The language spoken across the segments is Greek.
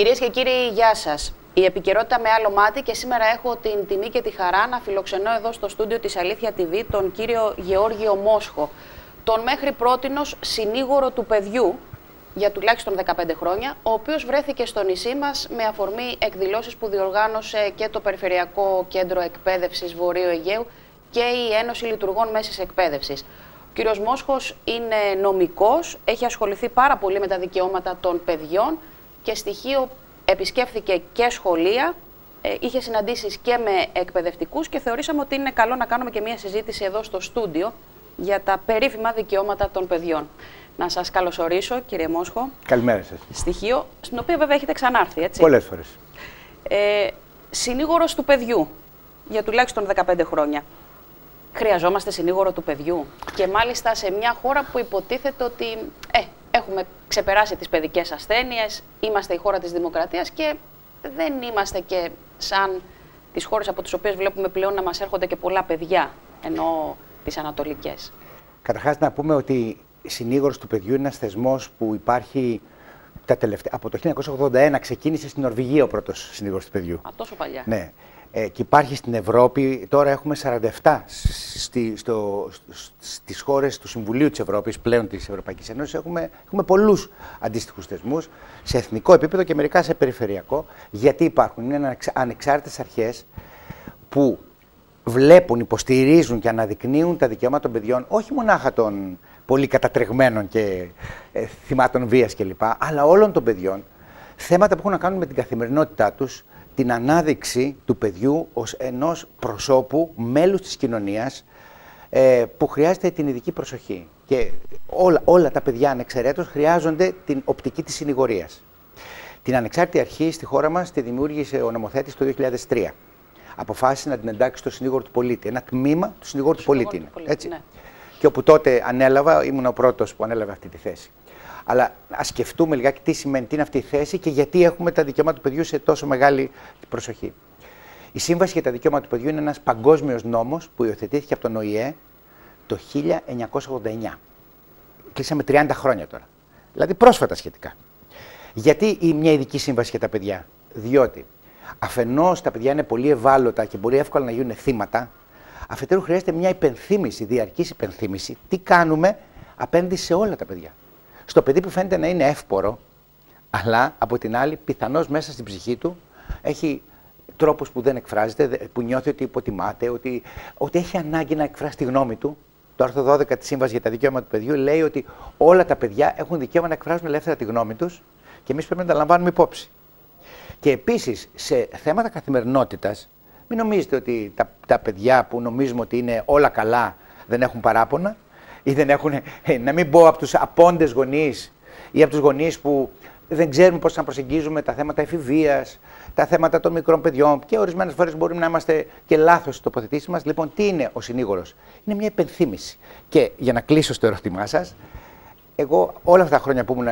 Κυρίες και κύριοι, γεια σας. Η επικαιρότητα με άλλο μάτι και σήμερα έχω την τιμή και τη χαρά να φιλοξενώ εδώ στο στούντιο της Αλήθεια TV τον κύριο Γεώργιο Μόσχο, τον μέχρι πρότινος συνήγορο του παιδιού για τουλάχιστον 15 χρόνια, ο οποίος βρέθηκε στο νησί μας με αφορμή εκδηλώσεις που διοργάνωσε και το Περιφερειακό Κέντρο Εκπαίδευσης Βορείου Αιγαίου και η Ένωση Λειτουργών Μέσης Εκπαίδευσης. Ο κύριος Μόσχος είναι νομικός, έχει ασχοληθεί πάρα πολύ με τα δικαιώματα των παιδιών και στοιχείο επισκέφθηκε και σχολεία, ε, είχε συναντήσεις και με εκπαιδευτικούς και θεωρήσαμε ότι είναι καλό να κάνουμε και μια συζήτηση εδώ στο στούντιο για τα περίφημα δικαιώματα των παιδιών. Να σας καλωσορίσω, κύριε Μόσχο. Καλημέρα σας. Στοιχείο, στην οποία βέβαια έχετε ξανάρθει, έτσι. Πολλές φορές. Ε, συνήγορος του παιδιού, για τουλάχιστον 15 χρόνια. Χρειαζόμαστε συνήγορο του παιδιού. Και μάλιστα σε μια χώρα που υποτίθεται ότι ε, έχουμε ξεπεράσει τις παιδικές ασθένειες, είμαστε η χώρα της δημοκρατίας και δεν είμαστε και σαν τις χώρες από τις οποίες βλέπουμε πλέον να μας έρχονται και πολλά παιδιά, ενώ τις ανατολικές. Καταρχάς να πούμε ότι συνήγορος του παιδιού είναι ένας θεσμός που υπάρχει τα τελευταία... από το 1981 ξεκίνησε στην Νορβηγία ο πρώτος συνήγορος του παιδιού. Α, τόσο παλιά. Ναι. Ε, και υπάρχει στην Ευρώπη, τώρα έχουμε 47 στη, στο, στις χώρες του Συμβουλίου της Ευρώπης, πλέον της Ευρωπαϊκής Ένωσης, έχουμε, έχουμε πολλούς αντίστοιχους θεσμούς, σε εθνικό επίπεδο και μερικά σε περιφερειακό, γιατί υπάρχουν, είναι ανεξάρτητες αρχές που βλέπουν, υποστηρίζουν και αναδεικνύουν τα δικαιώματα των παιδιών, όχι μονάχα των πολύ κατατρεγμένων και ε, θυμάτων βίας κλπ, αλλά όλων των παιδιών, θέματα που έχουν να κάνουν με την καθημερινότητά τους, την ανάδειξη του παιδιού ως ενός προσώπου, μέλους της κοινωνίας, ε, που χρειάζεται την ειδική προσοχή. Και όλα, όλα τα παιδιά ανεξαιρέτως χρειάζονται την οπτική της συνηγορίας. Την ανεξάρτητη αρχή στη χώρα μας τη δημιούργησε ο νομοθέτης το 2003. Αποφάσισε να την εντάξει στο συνήγορο του πολίτη. Ένα τμήμα του συνήγορου του πολίτη είναι. Έτσι. Ναι. Και όπου τότε ανέλαβα, ήμουν ο πρώτος που ανέλαβε αυτή τη θέση. Αλλά ας σκεφτούμε λιγάκι τι σημαίνει, τι είναι αυτή η θέση και γιατί έχουμε τα δικαιώματα του παιδιού σε τόσο μεγάλη προσοχή. Η Σύμβαση για τα Δικαιώματα του Παιδιού είναι ένας παγκόσμιος νόμος που υιοθετήθηκε από τον ΟΗΕ το 1989. Κλείσαμε 30 χρόνια τώρα. Δηλαδή πρόσφατα σχετικά. Γιατί η μια ειδική σύμβαση για τα παιδιά; Διότι αφενός τα παιδιά είναι πολύ ευάλωτα και μπορεί εύκολα να γίνουν θύματα, αφετέρου χρειάζεται μια υπενθύμηση, διαρκής υπενθύμηση, τι κάνουμε απέναντι σε όλα τα παιδιά; Στο παιδί που φαίνεται να είναι εύπορο, αλλά από την άλλη πιθανώς μέσα στην ψυχή του έχει τρόπους που δεν εκφράζεται, που νιώθει ότι υποτιμάται, ότι, ότι έχει ανάγκη να εκφράσει τη γνώμη του. Το άρθρο 12 της Σύμβασης για τα Δικαιώματα του Παιδιού λέει ότι όλα τα παιδιά έχουν δικαίωμα να εκφράζουν ελεύθερα τη γνώμη τους και εμείς πρέπει να τα λαμβάνουμε υπόψη. Και επίσης σε θέματα καθημερινότητας, μην νομίζετε ότι τα, τα παιδιά που νομίζουμε ότι είναι όλα καλά δεν έχουν παράπονα ή δεν έχουν, ε, να μην πω από τους απόντες γονείς ή από τους γονείς που δεν ξέρουμε πώς να προσεγγίζουμε τα θέματα εφηβείας, τα θέματα των μικρών παιδιών και ορισμένες φορές μπορούμε να είμαστε και λάθος στις τοποθετήσεις μας. Λοιπόν, τι είναι ο συνήγορος; Είναι μια υπενθύμηση. Και για να κλείσω στο ερώτημά σας, εγώ όλα αυτά τα χρόνια που ήμουν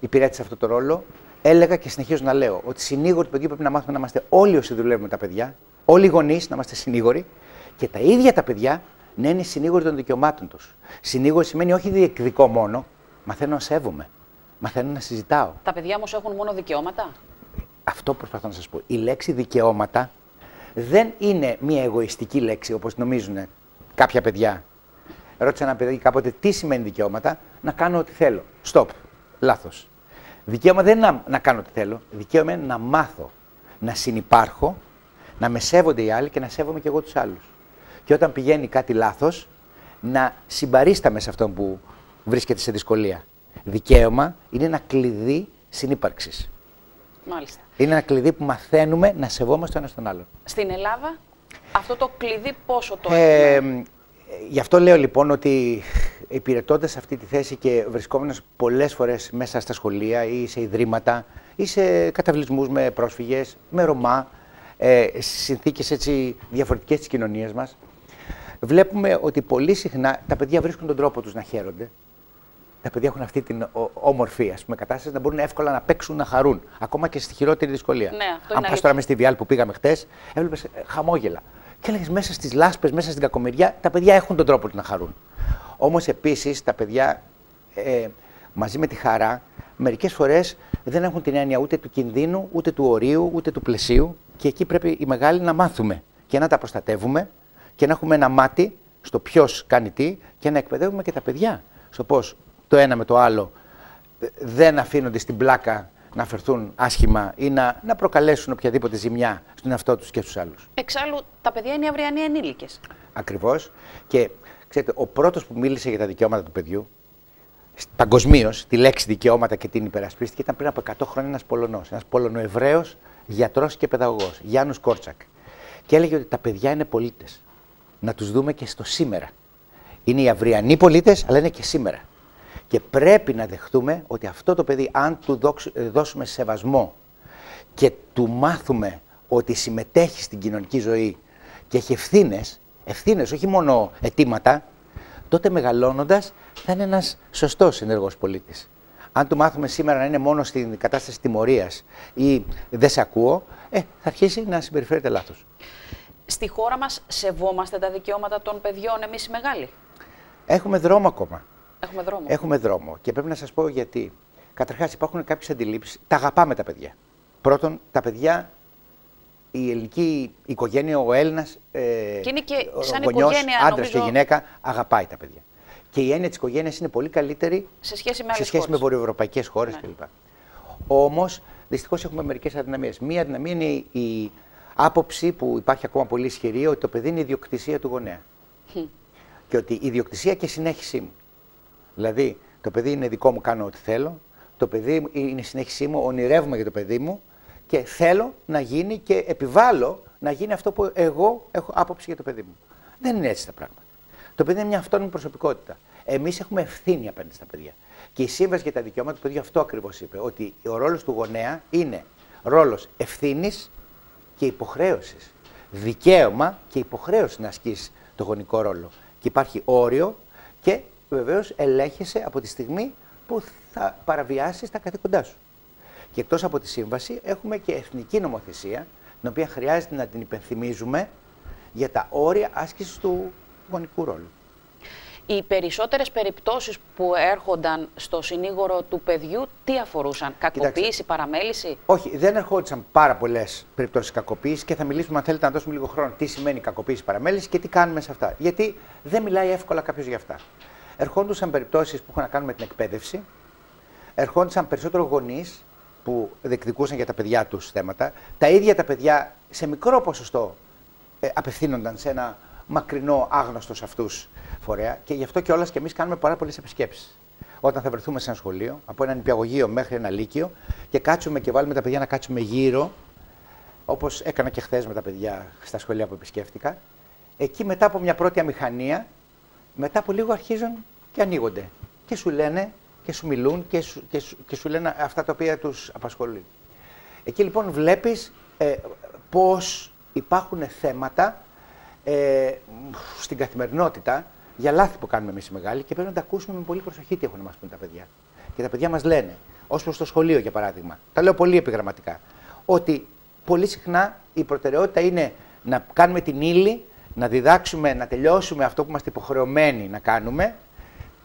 υπηρέτησα αυτό το ρόλο, έλεγα και συνεχίζω να λέω ότι συνήγοροι του παιδιού πρέπει να μάθουμε να είμαστε όλοι όσοι δουλεύουμε τα παιδιά, όλοι οι γονείς να είμαστε συνήγοροι και τα ίδια τα παιδιά να είναι συνήγοροι των δικαιωμάτων τους. Συνήγοροι σημαίνει όχι διεκδικώ μόνο, μαθαίνω να σέβομαι. Μαθαίνω να συζητάω. Τα παιδιά όμως έχουν μόνο δικαιώματα; Αυτό προσπαθώ να σας πω. Η λέξη δικαιώματα δεν είναι μια εγωιστική λέξη όπως νομίζουν κάποια παιδιά. Ρώτησα ένα παιδί κάποτε τι σημαίνει δικαιώματα, να κάνω ό,τι θέλω. Στοπ. Λάθος. Δικαίωμα δεν είναι να, να κάνω ό,τι θέλω. Δικαίωμα είναι να μάθω, να συνυπάρχω, να με σέβονται οι άλλοι και να σέβομαι και εγώ τους άλλους και όταν πηγαίνει κάτι λάθος, να συμπαρίσταμε σε αυτόν που βρίσκεται σε δυσκολία. Δικαίωμα είναι ένα κλειδί συνύπαρξης. Μάλιστα. Είναι ένα κλειδί που μαθαίνουμε να σεβόμαστε ένας τον άλλον. Στην Ελλάδα, αυτό το κλειδί πόσο το ε, έχουμε; Γι' αυτό λέω λοιπόν ότι υπηρετώντας αυτή τη θέση και βρισκόμενος πολλές φορές μέσα στα σχολεία ή σε ιδρύματα ή σε καταβλισμούς με πρόσφυγες, με Ρωμά, ε, συνθήκες έτσι διαφορετικές της κοινωνίας μας, βλέπουμε ότι πολύ συχνά τα παιδιά βρίσκουν τον τρόπο τους να χαίρονται. Τα παιδιά έχουν αυτή την όμορφη ας πούμε, κατάσταση να μπορούν εύκολα να παίξουν, να χαρούν. Ακόμα και στη χειρότερη δυσκολία. Ναι, Αν πας τώρα μες στη Βιάλ που πήγαμε χτες, έβλεπες χαμόγελα. Και έλεγες μέσα στις λάσπες, μέσα στην κακομοιριά, τα παιδιά έχουν τον τρόπο τους να χαρούν. Όμως επίσης τα παιδιά ε, μαζί με τη χαρά, μερικές φορές δεν έχουν την έννοια ούτε του κινδύνου, ούτε του ορίου, ούτε του πλαισίου. Και εκεί πρέπει οι μεγάλοι να μάθουμε και να τα προστατεύουμε και να έχουμε ένα μάτι στο ποιος κάνει τι και να εκπαιδεύουμε και τα παιδιά στο πώς το ένα με το άλλο ε, δεν αφήνονται στην πλάκα να φερθούν άσχημα ή να, να προκαλέσουν οποιαδήποτε ζημιά στον εαυτό τους και στους άλλους. Εξάλλου, τα παιδιά είναι οι αυριανοί ενήλικες. Ακριβώς. Και ξέρετε, ο πρώτος που μίλησε για τα δικαιώματα του παιδιού παγκοσμίως, τη λέξη δικαιώματα και την υπερασπίστηκε, ήταν πριν από 100 χρόνια ένας Πολωνός. Ένας Πολωνοεβραίος γιατρός και παιδαγωγός, Γιάννους Κόρτσακ. Και έλεγε ότι τα παιδιά είναι πολίτες. Να τους δούμε και στο σήμερα. Είναι οι αυριανοί πολίτες, αλλά είναι και σήμερα. Και πρέπει να δεχτούμε ότι αυτό το παιδί, αν του δώσουμε σεβασμό και του μάθουμε ότι συμμετέχει στην κοινωνική ζωή και έχει ευθύνες, ευθύνες, όχι μόνο αιτήματα, τότε μεγαλώνοντας θα είναι ένας σωστός ενεργός πολίτης. Αν του μάθουμε σήμερα να είναι μόνο στην κατάσταση τιμωρίας ή δεν σε ακούω, ε, θα αρχίσει να συμπεριφέρεται λάθος. Στη χώρα μας σεβόμαστε τα δικαιώματα των παιδιών εμείς οι μεγάλοι; Έχουμε δρόμο ακόμα. Έχουμε δρόμο. Έχουμε δρόμο. Και πρέπει να σας πω γιατί. Καταρχάς, υπάρχουν κάποιες αντιλήψεις. Τα αγαπάμε τα παιδιά. Πρώτον, τα παιδιά, η ελληνική οικογένεια, ο Έλληνας. Ε, και είναι και σαν οικογένεια, άντρας και γυναίκα, αγαπάει τα παιδιά. Και η έννοια της οικογένειας είναι πολύ καλύτερη σε σχέση με, σε σχέση με βορειοευρωπαϊκές χώρες ναι. κλπ. Όμως, δυστυχώς έχουμε μερικές αδυναμίες. Μία αδυναμία είναι η, η άποψη που υπάρχει ακόμα πολύ ισχυρή ότι το παιδί είναι ιδιοκτησία του γονέα. Και ότι η ιδιοκτησία και συνέχιση μου. Δηλαδή, το παιδί είναι δικό μου, κάνω ό,τι θέλω. Το παιδί είναι η συνέχισή μου, ονειρεύομαι για το παιδί μου και θέλω να γίνει και επιβάλλω να γίνει αυτό που εγώ έχω άποψη για το παιδί μου. Δεν είναι έτσι τα πράγματα. Το παιδί είναι μια αυτόνομη προσωπικότητα. Εμείς έχουμε ευθύνη απέναντι στα παιδιά. Και η Σύμβαση για τα Δικαιώματα του Παιδιού αυτό ακριβώς είπε. Ότι ο ρόλος του γονέα είναι ρόλος ευθύνης και υποχρέωσης. Δικαίωμα και υποχρέωση να ασκήσεις το γονικό ρόλο. Και υπάρχει όριο και βεβαίως ελέγχεσαι από τη στιγμή που θα παραβιάσεις τα καθήκοντά σου. Και εκτός από τη σύμβαση, έχουμε και εθνική νομοθεσία, την οποία χρειάζεται να την υπενθυμίζουμε για τα όρια άσκησης του γονικού ρόλου. Οι περισσότερες περιπτώσεις που έρχονταν στο συνήγορο του παιδιού, τι αφορούσαν, κακοποίηση, Κοιτάξτε, παραμέληση; Όχι, δεν ερχόντουσαν πάρα πολλές περιπτώσεις κακοποίησης και θα μιλήσουμε, αν θέλετε, να δώσουμε λίγο χρόνο, τι σημαίνει κακοποίηση, παραμέληση και τι κάνουμε σε αυτά. Γιατί δεν μιλάει εύκολα κάποιος για αυτά. Ερχόντουσαν περιπτώσεις που έχουν να κάνουν με την εκπαίδευση, ερχόντουσαν περισσότερο γονείς που διεκδικούσαν για τα παιδιά τους θέματα. Τα ίδια τα παιδιά σε μικρό ποσοστό ε, απευθύνονταν σε ένα μακρινό, άγνωστο σε αυτούς φορέα και γι' αυτό και όλα και εμείς κάνουμε πάρα πολλές επισκέψεις. Όταν θα βρεθούμε σε ένα σχολείο, από ένα νηπιαγωγείο μέχρι ένα λύκειο και κάτσουμε και βάλουμε τα παιδιά να κάτσουμε γύρω, όπως έκανα και χθες με τα παιδιά στα σχολεία που επισκέφτηκα, εκεί μετά από μια πρώτη αμηχανία, μετά από λίγο αρχίζουν και ανοίγονται. Και σου λένε και σου μιλούν και σου, και σου, και σου λένε αυτά τα οποία τους απασχολούν. Εκεί λοιπόν βλέπεις ε, πώς υπάρχουν θέματα ε, στην καθημερινότητα για λάθη που κάνουμε εμείς οι μεγάλοι και πρέπει να τα ακούσουμε με πολύ προσοχή τι έχουν να μας πούν τα παιδιά. Και τα παιδιά μας λένε, ως προς το σχολείο για παράδειγμα, τα λέω πολύ επιγραμματικά, ότι πολύ συχνά η προτεραιότητα είναι να κάνουμε την ύλη, να διδάξουμε, να τελειώσουμε αυτό που είμαστε υποχρεωμένοι να κάνουμε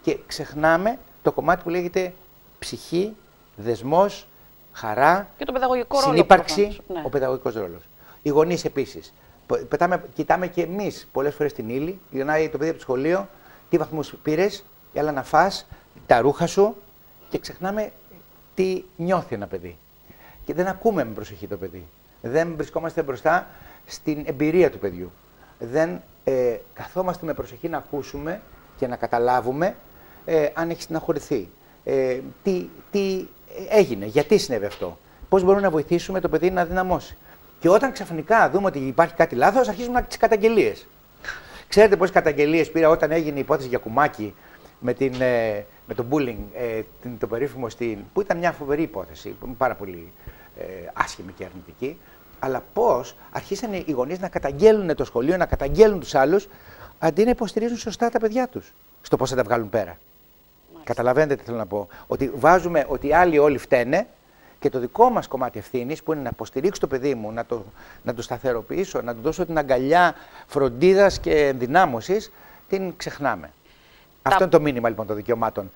και ξεχνάμε το κομμάτι που λέγεται ψυχή, δεσμός, χαρά, και το παιδαγωγικό συνύπαρξη, ναι. ο παιδαγωγικός ρόλος. Οι γονείς επίσης. Πετάμε, κοιτάμε και εμείς πολλές φορές την ύλη. Γυρνάει το παιδί από το σχολείο, τι βαθμούς πήρες, έλα να φά, τα ρούχα σου και ξεχνάμε τι νιώθει ένα παιδί. Και δεν ακούμε με προσοχή το παιδί. Δεν βρισκόμαστε μπροστά στην εμπειρία του παιδιού. Δεν ε, καθόμαστε με προσοχή να ακούσουμε και να καταλάβουμε ε, αν έχει συναχωρηθεί. Ε, τι, τι έγινε, γιατί συνέβη αυτό. Πώς μπορούμε να βοηθήσουμε το παιδί να δυναμώσει. Και όταν ξαφνικά δούμε ότι υπάρχει κάτι λάθος, αρχίζουμε τις καταγγελίες. Ξέρετε πόσες καταγγελίες πήρα όταν έγινε η υπόθεση για κουμάκι με, την, ε, με το bullying, ε, την, το περίφημο στην. που ήταν μια φοβερή υπόθεση, πάρα πολύ ε, άσχημη και αρνητική. Αλλά πώς αρχίσαν οι γονείς να καταγγέλνουν το σχολείο, να καταγγέλνουν τους άλλους, αντί να υποστηρίζουν σωστά τα παιδιά τους στο πώς θα τα βγάλουν πέρα. Καταλαβαίνετε τι θέλω να πω. Ότι βάζουμε ότι οι άλλοι όλοι φταίνε και το δικό μας κομμάτι ευθύνης, που είναι να υποστηρίξω το παιδί μου, να το, να το σταθεροποιήσω, να του δώσω την αγκαλιά φροντίδας και ενδυνάμωσης, την ξεχνάμε. Αυτό είναι το μήνυμα λοιπόν των δικαιωμάτων.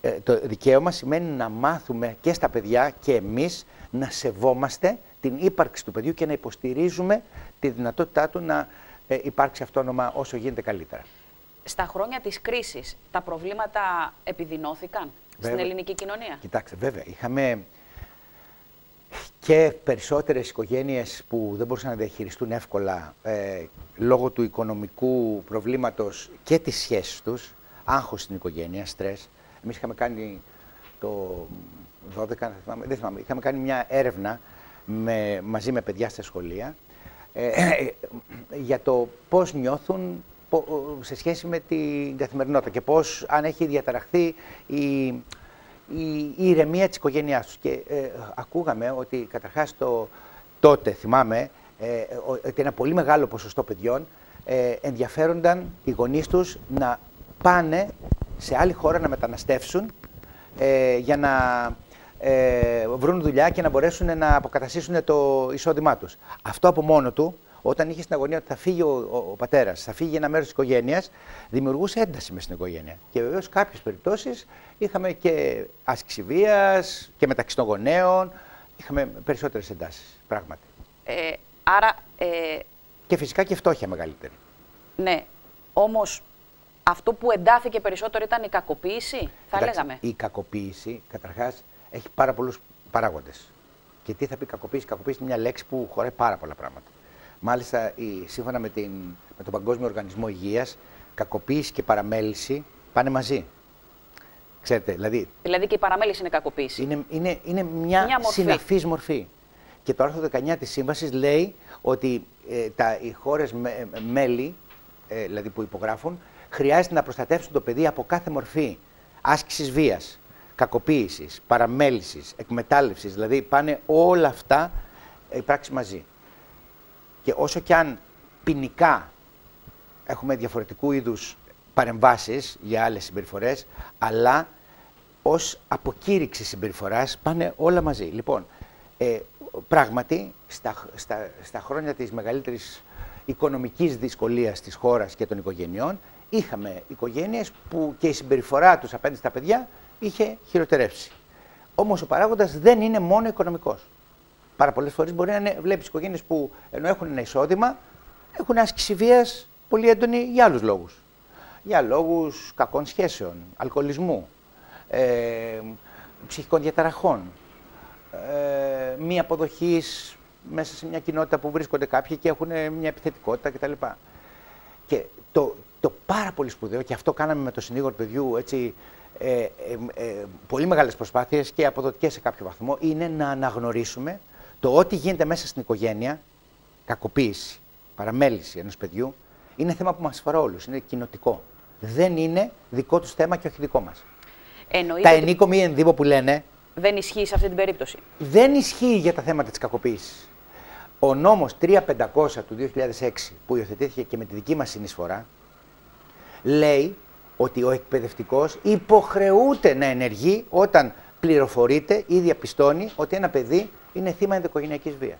ε, το δικαίωμα σημαίνει να μάθουμε και στα παιδιά και εμείς να σεβόμαστε την ύπαρξη του παιδιού και να υποστηρίζουμε τη δυνατότητά του να ε, υπάρξει αυτόνομα όσο γίνεται καλύτερα. Στα χρόνια της κρίσης τα προβλήματα επιδεινώθηκαν στην ελληνική κοινωνία; Κοιτάξτε, βέβαια, είχαμε και περισσότερες οικογένειες που δεν μπορούσαν να διαχειριστούν εύκολα ε, λόγω του οικονομικού προβλήματος και της σχέσης τους, άγχος στην οικογένεια, στρες. Εμείς είχαμε κάνει το 12, δεν θυμάμαι, είχαμε κάνει μια έρευνα με, μαζί με παιδιά στα σχολεία ε, ε, για το πώς νιώθουν σε σχέση με την καθημερινότητα και πώς αν έχει διαταραχθεί η, η, η ηρεμία της οικογένειάς τους. Και ε, ακούγαμε ότι καταρχάς το, τότε, θυμάμαι, ε, ότι ένα πολύ μεγάλο ποσοστό παιδιών ε, ενδιαφέρονταν οι γονείς τους να πάνε σε άλλη χώρα να μεταναστεύσουν ε, για να ε, βρουν δουλειά και να μπορέσουν να αποκαταστήσουν το εισόδημά τους. Αυτό από μόνο του, όταν είχε στην αγωνία ότι θα φύγει ο, ο, ο πατέρας, θα φύγει ένα μέρος της οικογένειας, δημιουργούσε ένταση μες στην οικογένεια. Και βεβαίως κάποιες περιπτώσεις είχαμε και άσκηση βίας και μεταξύ των γονέων. Είχαμε περισσότερες εντάσεις, πράγματι. Ε, άρα. Ε... Και φυσικά και φτώχεια μεγαλύτερη. Ναι. Όμως αυτό που εντάθηκε περισσότερο ήταν η κακοποίηση, θα λέγαμε. Η κακοποίηση, καταρχάς, έχει πάρα πολλούς παράγοντες. Και τι θα πει κακοποίηση, κακοποίηση είναι μια λέξη που χωράει πάρα πολλά πράγματα. Μάλιστα, η, σύμφωνα με, την, με τον Παγκόσμιο Οργανισμό Υγείας, κακοποίηση και παραμέληση πάνε μαζί. Ξέρετε, δηλαδή. Δηλαδή και η παραμέληση είναι κακοποίηση. Είναι, είναι, είναι μια, μια μορφή. συναφής μορφή. Και το άρθρο 19 της Σύμβασης λέει ότι ε, τα, οι χώρες με, μέλη, ε, δηλαδή που υπογράφουν, χρειάζεται να προστατεύσουν το παιδί από κάθε μορφή άσκησης βίας, κακοποίησης, παραμέλησης, εκμετάλλευσης. Δηλαδή πάνε όλα αυτά οι πράξεις μαζί. Και όσο και αν ποινικά έχουμε διαφορετικού είδους παρεμβάσεις για άλλες συμπεριφορές, αλλά ως αποκήρυξη συμπεριφοράς πάνε όλα μαζί. Λοιπόν, ε, πράγματι, στα, στα, στα χρόνια της μεγαλύτερης οικονομικής δυσκολίας της χώρας και των οικογενειών, είχαμε οικογένειες που και η συμπεριφορά τους απέναντι στα παιδιά είχε χειροτερεύσει. Όμως ο παράγοντας δεν είναι μόνο οικονομικός. Πάρα πολλές φορές μπορεί να βλέπεις οικογένειες που ενώ έχουν ένα εισόδημα, έχουν άσκηση βίας πολύ έντονη για άλλους λόγους. Για λόγους κακών σχέσεων, αλκοολισμού, ε, ψυχικών διαταραχών, ε, μη αποδοχής μέσα σε μια κοινότητα που βρίσκονται κάποιοι και έχουν μια επιθετικότητα κτλ. Και το, το πάρα πολύ σπουδαίο, και αυτό κάναμε με το συνήγορο του παιδιού έτσι, ε, ε, ε, πολύ μεγάλες προσπάθειες και αποδοτικές σε κάποιο βαθμό, είναι να αναγνωρίσουμε το ό,τι γίνεται μέσα στην οικογένεια, κακοποίηση, παραμέληση ενός παιδιού, είναι θέμα που μας αφορά όλους. Είναι κοινοτικό. Δεν είναι δικό τους θέμα και όχι δικό μας. Τα ενίκο μη ενδύμο που λένε. Δεν ισχύει σε αυτή την περίπτωση. Δεν ισχύει για τα θέματα της κακοποίησης. Ο νόμος 3500 του 2006 που υιοθετήθηκε και με τη δική μας συνεισφορά λέει ότι ο εκπαιδευτικός υποχρεούται να ενεργεί όταν πληροφορείται ή διαπιστώνει ότι ένα παιδί είναι θύμα ενδοοικογενειακής βίας.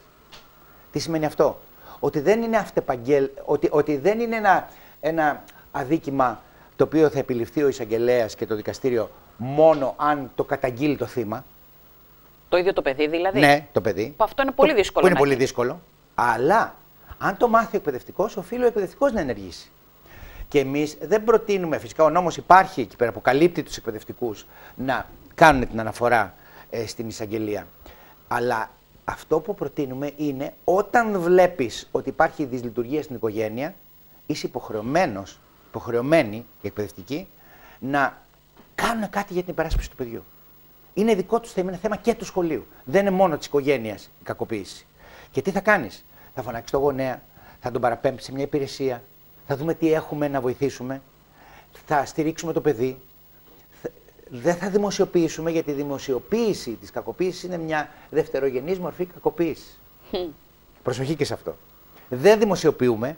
Τι σημαίνει αυτό; Ότι δεν είναι αυτεπαγγέλ, ότι, ότι δεν είναι ένα, ένα αδίκημα το οποίο θα επιληφθεί ο εισαγγελέας και το δικαστήριο μόνο αν το καταγγείλει το θύμα. Το ίδιο το παιδί δηλαδή; Ναι, το παιδί. Που αυτό είναι πολύ δύσκολο. Που είναι πολύ δύσκολο. Αλλά αν το μάθει ο εκπαιδευτικός, οφείλει ο εκπαιδευτικός να ενεργήσει. Και εμείς δεν προτείνουμε, φυσικά ο νόμος υπάρχει εκεί πέρα που καλύπτει τους εκπαιδευτικούς να κάνουν την αναφορά ε, στην εισαγγελία. Αλλά αυτό που προτείνουμε είναι όταν βλέπεις ότι υπάρχει δυσλειτουργία στην οικογένεια, είσαι υποχρεωμένος, υποχρεωμένη η εκπαιδευτική, να κάνουν κάτι για την υπεράσπιση του παιδιού. Είναι δικό τους θέμα, είναι θέμα και του σχολείου. Δεν είναι μόνο της οικογένειας η κακοποίηση. Και τι θα κάνεις, θα φωνάξεις τον γονέα, θα τον παραπέμψεις σε μια υπηρεσία, θα δούμε τι έχουμε να βοηθήσουμε, θα στηρίξουμε το παιδί, δεν θα δημοσιοποιήσουμε γιατί η δημοσιοποίηση της κακοποίησης είναι μια δευτερογενής μορφή κακοποίησης. Προσοχή και σε αυτό. Δεν δημοσιοποιούμε.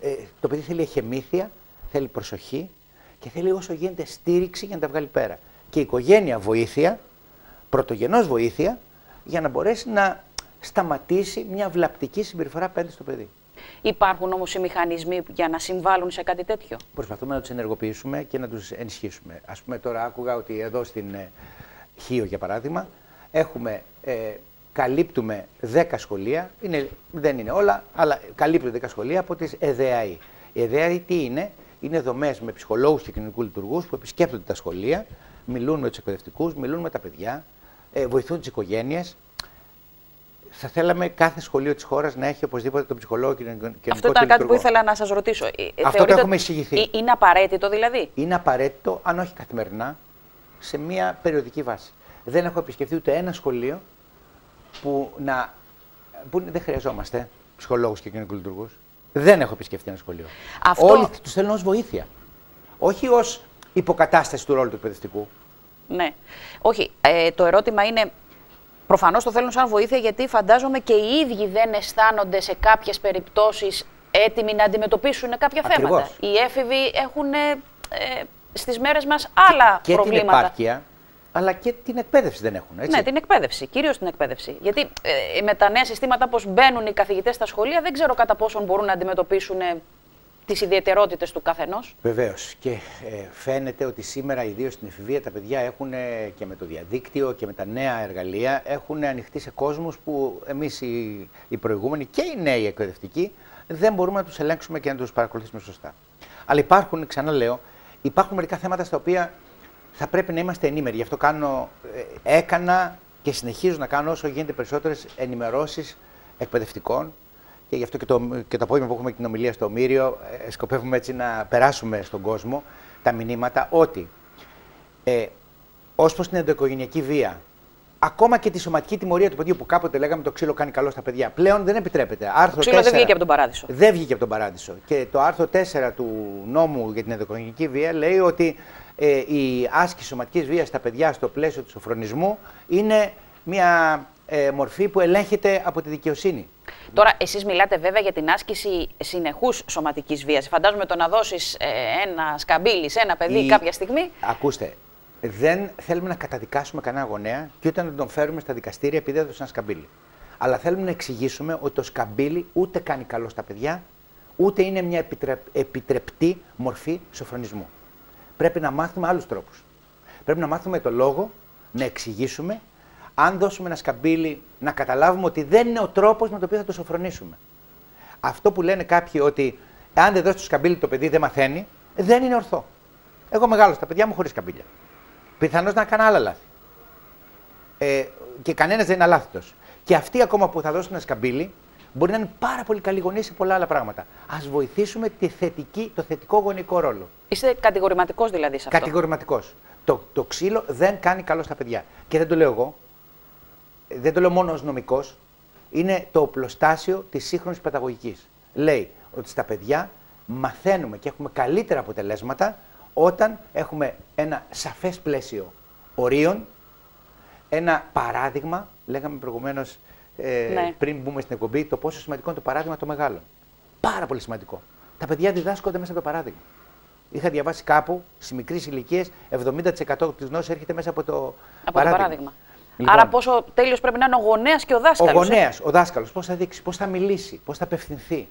Ε, το παιδί θέλει εχεμήθεια, θέλει προσοχή και θέλει όσο γίνεται στήριξη για να τα βγάλει πέρα. Και η οικογένεια βοήθεια, πρωτογενός βοήθεια, για να μπορέσει να σταματήσει μια βλαπτική συμπεριφορά απέναντι στο παιδί. Υπάρχουν όμως οι μηχανισμοί για να συμβάλλουν σε κάτι τέτοιο; Προσπαθούμε να τους ενεργοποιήσουμε και να τους ενισχύσουμε. Α πούμε, τώρα άκουγα ότι εδώ στην ε, Χίο, για παράδειγμα, έχουμε, ε, καλύπτουμε 10 σχολεία, είναι, δεν είναι όλα, αλλά καλύπτουμε 10 σχολεία από τις ΕΔΑΗ. Η ΕΔΑΗ τι είναι, είναι δομές με ψυχολόγους και κοινωνικούς λειτουργούς που επισκέπτονται τα σχολεία, μιλούν με τους εκπαιδευτικούς, μιλούν με τα παιδιά, ε, βοηθούν τις οικογένειες. Θα θέλαμε κάθε σχολείο της χώρας να έχει οπωσδήποτε τον ψυχολόγο και τον κοινωνικό Αυτό ήταν κάτι που ήθελα να σας ρωτήσω. Ε, Αυτό θεωρείτε το έχουμε ότι εισηγηθεί. Είναι απαραίτητο δηλαδή; Είναι απαραίτητο, αν όχι καθημερινά, σε μια περιοδική βάση. Δεν έχω επισκεφτεί ούτε ένα σχολείο που, να, που δεν χρειαζόμαστε ψυχολόγους και κοινωνικού λειτουργού. Δεν έχω επισκεφτεί ένα σχολείο. Αυτό- Όλοι τους θέλουν ως βοήθεια. Όχι ως υποκατάσταση του ρόλου του εκπαιδευτικού. Ναι. Όχι. Ε, το ερώτημα είναι. Προφανώς το θέλουν σαν βοήθεια γιατί φαντάζομαι και οι ίδιοι δεν αισθάνονται σε κάποιες περιπτώσεις έτοιμοι να αντιμετωπίσουν κάποια Ακριβώς. θέματα. Οι έφηβοι έχουν ε, ε, στις μέρες μας άλλα και την προβλήματα. επάρκεια, αλλά και την εκπαίδευση δεν έχουν. Έτσι. Ναι, την εκπαίδευση, κυρίως την εκπαίδευση. Γιατί ε, με τα νέα συστήματα, όπω μπαίνουν οι καθηγητές στα σχολεία, δεν ξέρω κατά πόσον μπορούν να αντιμετωπίσουν ε, τις ιδιαιτερότητες του καθενός. Βεβαίως. Και ε, φαίνεται ότι σήμερα, ιδίως στην εφηβεία, τα παιδιά έχουν ε, και με το διαδίκτυο και με τα νέα εργαλεία έχουν ανοιχτεί σε κόσμους που εμείς οι, οι προηγούμενοι και οι νέοι εκπαιδευτικοί δεν μπορούμε να τους ελέγξουμε και να τους παρακολουθήσουμε σωστά. Αλλά υπάρχουν, ξαναλέω, υπάρχουν μερικά θέματα στα οποία θα πρέπει να είμαστε ενήμεροι. Γι' αυτό κάνω, ε, έκανα και συνεχίζω να κάνω όσο γίνεται περισσότερες ενημερώσεις εκπαιδευτικών και γι' αυτό και το, και το απόγευμα που έχουμε την ομιλία στο Μύριο, ε, σκοπεύουμε έτσι να περάσουμε στον κόσμο τα μηνύματα ότι ε, ως προς την ενδοοικογενειακή βία, ακόμα και τη σωματική τιμωρία του παιδιού που κάποτε λέγαμε το ξύλο κάνει καλό στα παιδιά, πλέον δεν επιτρέπεται. Άρθρο Το ξύλο δεν 4 βγήκε από τον παράδεισο. δεν βγήκε από τον παράδεισο. Και το άρθρο 4 του νόμου για την ενδοοικογενειακή βία λέει ότι ε, η άσκηση σωματικής βίας στα παιδιά στο πλαίσιο του σοφρονισμού είναι μια ε, μορφή που ελέγχεται από τη δικαιοσύνη. Τώρα, εσείς μιλάτε βέβαια για την άσκηση συνεχούς σωματικής βίας. Φαντάζομαι το να δώσεις ένα σκαμπίλι σε ένα παιδί Η- κάποια στιγμή. Ακούστε, δεν θέλουμε να καταδικάσουμε κανένα γονέα και ούτε να τον φέρουμε στα δικαστήρια επειδή έδωσε ένα σκαμπίλι. Αλλά θέλουμε να εξηγήσουμε ότι το σκαμπίλι ούτε κάνει καλό στα παιδιά, ούτε είναι μια επιτρεπ- επιτρεπτή μορφή σοφρονισμού. Πρέπει να μάθουμε άλλους τρόπους. Πρέπει να μάθουμε το λόγο, να εξηγήσουμε. Αν δώσουμε ένα σκαμπίλι, να καταλάβουμε ότι δεν είναι ο τρόπος με τον οποίο θα το σοφρονίσουμε. Αυτό που λένε κάποιοι ότι αν δεν δώσεις το σκαμπίλι το παιδί δεν μαθαίνει, δεν είναι ορθό. Εγώ μεγάλωσα τα παιδιά μου χωρίς σκαμπίλια. Πιθανώς να έκανα άλλα λάθη. Ε, και κανένας δεν είναι αλάθητος. Και αυτοί ακόμα που θα δώσουν ένα σκαμπίλι μπορεί να είναι πάρα πολύ καλοί γονείς σε πολλά άλλα πράγματα. Α βοηθήσουμε τη θετική, το θετικό γονικό ρόλο. Είστε κατηγορηματικός δηλαδή σε αυτό. Κατηγορηματικός. Το, το ξύλο δεν κάνει καλό στα παιδιά. Και δεν το λέω εγώ. Ε, Δεν το λέω μόνο ως νομικός. Είναι το οπλοστάσιο της σύγχρονης παιδαγωγικής. Λέει ότι στα παιδιά μαθαίνουμε και έχουμε καλύτερα αποτελέσματα όταν έχουμε ένα σαφές πλαίσιο ορίων, ένα παράδειγμα, λέγαμε προηγουμένως ε, Ναι. πριν μπούμε στην εκπομπή, το πόσο σημαντικό είναι το παράδειγμα των μεγάλων. Πάρα πολύ σημαντικό. Τα παιδιά διδάσκονται μέσα από το παράδειγμα. Είχα διαβάσει κάπου, σε μικρές ηλικίες, 70% της γνώσης έρχεται μέσα από το Από το παράδειγμα. Λοιπόν, Άρα, πόσο τέλειος πρέπει να είναι ο γονέας και ο ο δάσκαλος. γονέας, ο δάσκαλος, πώς θα δείξει, πώς θα μιλήσει, πώς θα απευθυνθεί,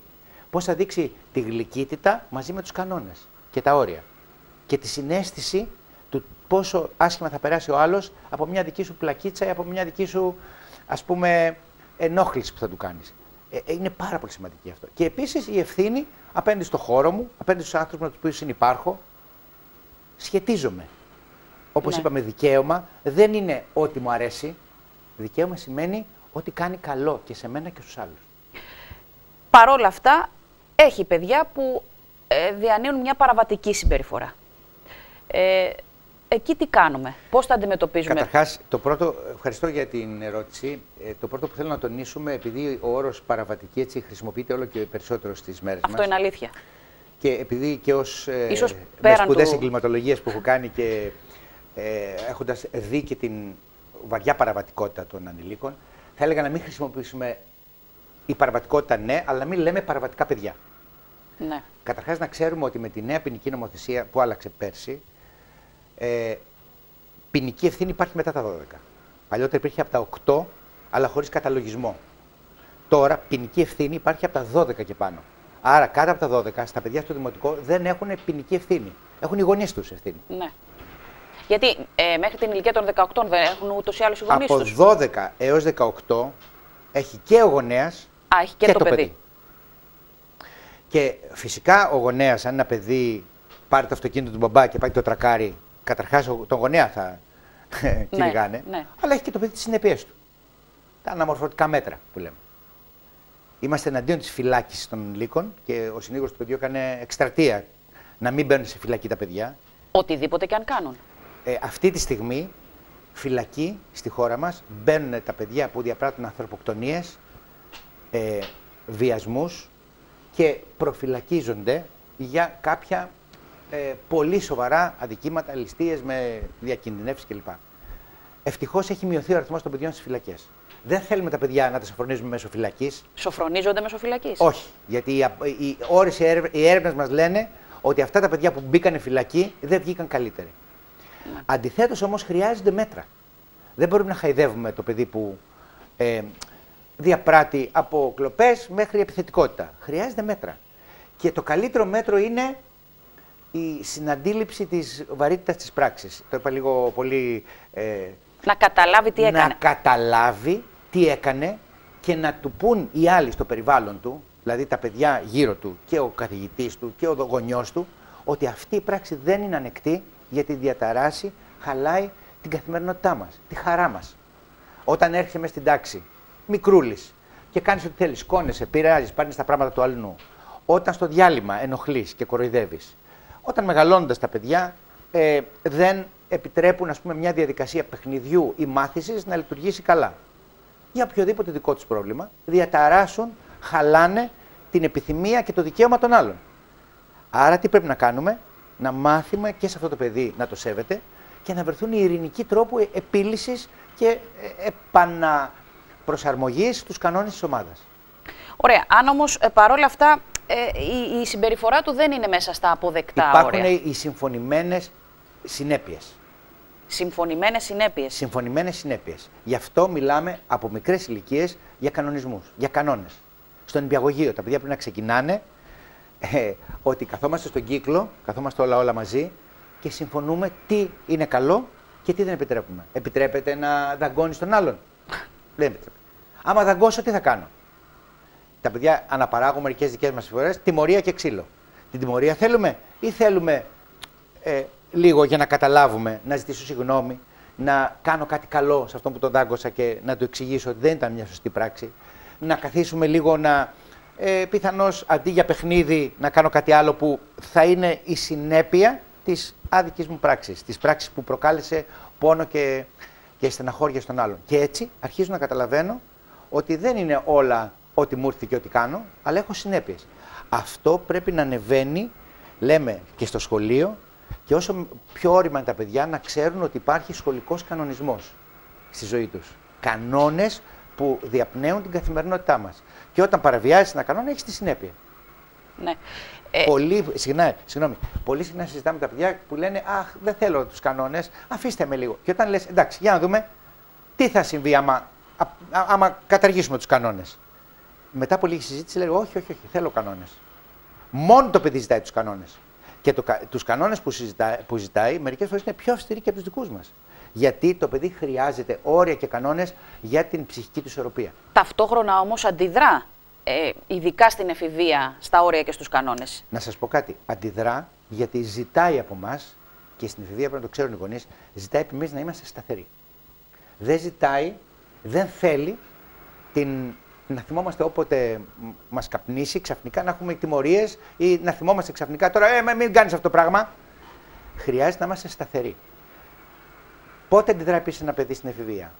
πώς θα δείξει τη γλυκύτητα μαζί με τους κανόνες και τα όρια. Και τη συνέστηση του πόσο άσχημα θα περάσει ο άλλος από μια δική σου πλακίτσα ή από μια δική σου ας πούμε ενόχληση που θα του κάνεις. Ε, ε, είναι πάρα πολύ σημαντική αυτό. Και επίσης η ευθύνη απέναντι στο χώρο μου, απέναντι στους άνθρωπους με τους οποίους συνυπάρχω, σχετίζομαι. Όπως Ναι. είπαμε, δικαίωμα δεν είναι ό,τι μου αρέσει. Δικαίωμα σημαίνει ότι κάνει καλό και σε μένα και στους άλλους. Παρ' όλα αυτά, έχει παιδιά που ε, διανύουν μια παραβατική συμπεριφορά. Ε, εκεί τι κάνουμε, πώς τα αντιμετωπίζουμε; Καταρχάς, το πρώτο, ευχαριστώ για την ερώτηση. Ε, το πρώτο που θέλω να τονίσουμε, επειδή ο όρος παραβατική έτσι χρησιμοποιείται όλο και περισσότερο στις μέρες Αυτό μας. είναι αλήθεια. Και επειδή και ως ε, Ίσως με πέραν σπουδές του- εγκληματολογίες που έχω κάνει και ε, έχοντας δει και την βαριά παραβατικότητα των ανηλίκων, θα έλεγα να μην χρησιμοποιήσουμε η παραβατικότητα ναι, αλλά να μην λέμε παραβατικά παιδιά. Ναι. Καταρχάς, να ξέρουμε ότι με τη νέα ποινική νομοθεσία που άλλαξε πέρσι, ε, ποινική ευθύνη υπάρχει μετά τα 12. Παλιότερα υπήρχε από τα 8, αλλά χωρίς καταλογισμό. Τώρα ποινική ευθύνη υπάρχει από τα 12 και πάνω. Άρα κάτω από τα 12 στα παιδιά στο δημοτικό δεν έχουν ποινική ευθύνη. Έχουν οι γονείς τους ευθύνη. Ναι. Γιατί ε, μέχρι την ηλικία των 18 δεν έχουν ούτως ή άλλως οι γονείς Από τους. 12 έως 18 έχει και ο γονέας Α, έχει και, το, παιδί. Και φυσικά ο γονέας, αν ένα παιδί πάρει το αυτοκίνητο του μπαμπά και πάει το τρακάρι, καταρχάς τον γονέα θα κυνηγάνε. ναι. Αλλά έχει και το παιδί τις συνέπειές του. Τα αναμορφωτικά μέτρα που λέμε. Είμαστε εναντίον της φυλάκισης των λύκων και ο συνήγορος του παιδιού έκανε εκστρατεία να μην μπαίνουν σε φυλακή τα παιδιά. Οτιδήποτε και αν κάνουν. Ε, αυτή τη στιγμή φυλακή στη χώρα μας μπαίνουν τα παιδιά που διαπράττουν ανθρωποκτονίες, ε, βιασμούς και προφυλακίζονται για κάποια ε, πολύ σοβαρά αδικήματα, ληστείες με διακινδυνεύσεις κλπ. Ευτυχώς έχει μειωθεί ο αριθμός των παιδιών στις φυλακές. Δεν θέλουμε τα παιδιά να τα σοφρονίζουμε μέσω φυλακής. Σοφρονίζονται μέσω φυλακής; Όχι. Γιατί οι, οι, ώρες, οι έρευνες μας λένε ότι αυτά τα παιδιά που μπήκαν φυλακή δεν βγήκαν καλύτεροι. Ναι. Αντιθέτως όμως χρειάζονται μέτρα. Δεν μπορούμε να χαϊδεύουμε το παιδί που ε, διαπράττει από κλοπές μέχρι επιθετικότητα. Χρειάζεται μέτρα. Και το καλύτερο μέτρο είναι η συναντήληψη της βαρύτητας της πράξης. Το είπα λίγο πολύ... Ε, να καταλάβει τι έκανε. Να καταλάβει τι έκανε και να του πούν οι άλλοι στο περιβάλλον του, δηλαδή τα παιδιά γύρω του και ο καθηγητής του και ο γονιός του, ότι αυτή η πράξη δεν είναι ανεκτή γιατί διαταράσει, χαλάει την καθημερινότητά μας, τη χαρά μας. Όταν έρχεσαι μέσα στην τάξη, μικρούλης, και κάνεις ό,τι θέλεις, σκόνεσαι, πειράζεις, πάρνεις τα πράγματα του αλλού. Όταν στο διάλειμμα ενοχλείς και κοροϊδεύεις, όταν μεγαλώνοντας τα παιδιά ε, δεν επιτρέπουν ας πούμε, μια διαδικασία παιχνιδιού ή μάθησης να λειτουργήσει καλά. Για οποιοδήποτε δικό τους πρόβλημα, διαταράσσουν, χαλάνε την επιθυμία και το δικαίωμα των άλλων. Άρα τι πρέπει να κάνουμε, να μάθουμε και σε αυτό το παιδί να το σέβεται και να βρεθούν οι ειρηνικοί τρόποι επίλυσης και ε, επαναπροσαρμογής στους κανόνες της ομάδας. Ωραία. Αν όμως ε, παρόλα αυτά ε, η, η, συμπεριφορά του δεν είναι μέσα στα αποδεκτά Υπάρχουν όρια. οι συμφωνημένες συνέπειες. Συμφωνημένες συνέπειες. Συμφωνημένες συνέπειες. Γι' αυτό μιλάμε από μικρές ηλικίες για κανονισμούς, για κανόνες. Στον υπηαγωγείο τα παιδιά πρέπει να ξεκινάνε ε, ότι καθόμαστε στον κύκλο, καθόμαστε όλα όλα μαζί και συμφωνούμε τι είναι καλό και τι δεν επιτρέπουμε. Επιτρέπεται να δαγκώνεις τον άλλον. δεν επιτρέπεται. Άμα δαγκώσω, τι θα κάνω; Τα παιδιά αναπαράγουν μερικές δικές μας φορές τιμωρία και ξύλο. Την τιμωρία θέλουμε ή θέλουμε ε, λίγο για να καταλάβουμε, να ζητήσω συγγνώμη, να κάνω κάτι καλό σε αυτόν που τον δάγκωσα και να του εξηγήσω ότι δεν ήταν μια σωστή πράξη. Να καθίσουμε λίγο να. Ε, Πιθανώς αντί για παιχνίδι να κάνω κάτι άλλο που θα είναι η συνέπεια της άδικης μου πράξης, της πράξης που προκάλεσε πόνο και, και στεναχώρια στον άλλον. Και έτσι αρχίζω να καταλαβαίνω ότι δεν είναι όλα ό,τι μου ήρθε και ό,τι κάνω, αλλά έχω συνέπειες. Αυτό πρέπει να ανεβαίνει, λέμε και στο σχολείο, και όσο πιο όρημα είναι τα παιδιά να ξέρουν ότι υπάρχει σχολικός κανονισμός στη ζωή τους. Κανόνες που διαπνέουν την καθημερινότητά μας. Και όταν παραβιάζεις ένα κανόνα έχεις τη συνέπεια. Ναι. Ε... Πολύ, συγγνώμη, συγγνώμη, πολύ συχνά συζητάμε τα παιδιά που λένε Αχ, δεν θέλω τους κανόνες, αφήστε με λίγο. Και όταν λες, εντάξει, για να δούμε τι θα συμβεί άμα, άμα καταργήσουμε τους κανόνες μετά από λίγη συζήτηση λέει: Όχι, όχι, όχι, θέλω κανόνες. Μόνο το παιδί ζητάει τους κανόνες. Και το, τους κανόνες που, που ζητάει μερικές φορές είναι πιο αυστηροί και από τους δικούς μας. Γιατί το παιδί χρειάζεται όρια και κανόνες για την ψυχική του ισορροπία. Ταυτόχρονα όμως αντιδρά, ε, ειδικά στην εφηβεία, στα όρια και στους κανόνες. Να σας πω κάτι. Αντιδρά γιατί ζητάει από εμά και στην εφηβεία πρέπει να το ξέρουν οι γονείς, ζητάει από εμείς να είμαστε σταθεροί. Δεν ζητάει, δεν θέλει την να θυμόμαστε όποτε μας καπνίσει ξαφνικά να έχουμε τιμωρίες ή να θυμόμαστε ξαφνικά τώρα, ε, μην κάνεις αυτό το πράγμα. Χρειάζεται να είμαστε σταθεροί. Πότε αντιδράει επίση ένα παιδί στην εφηβεία;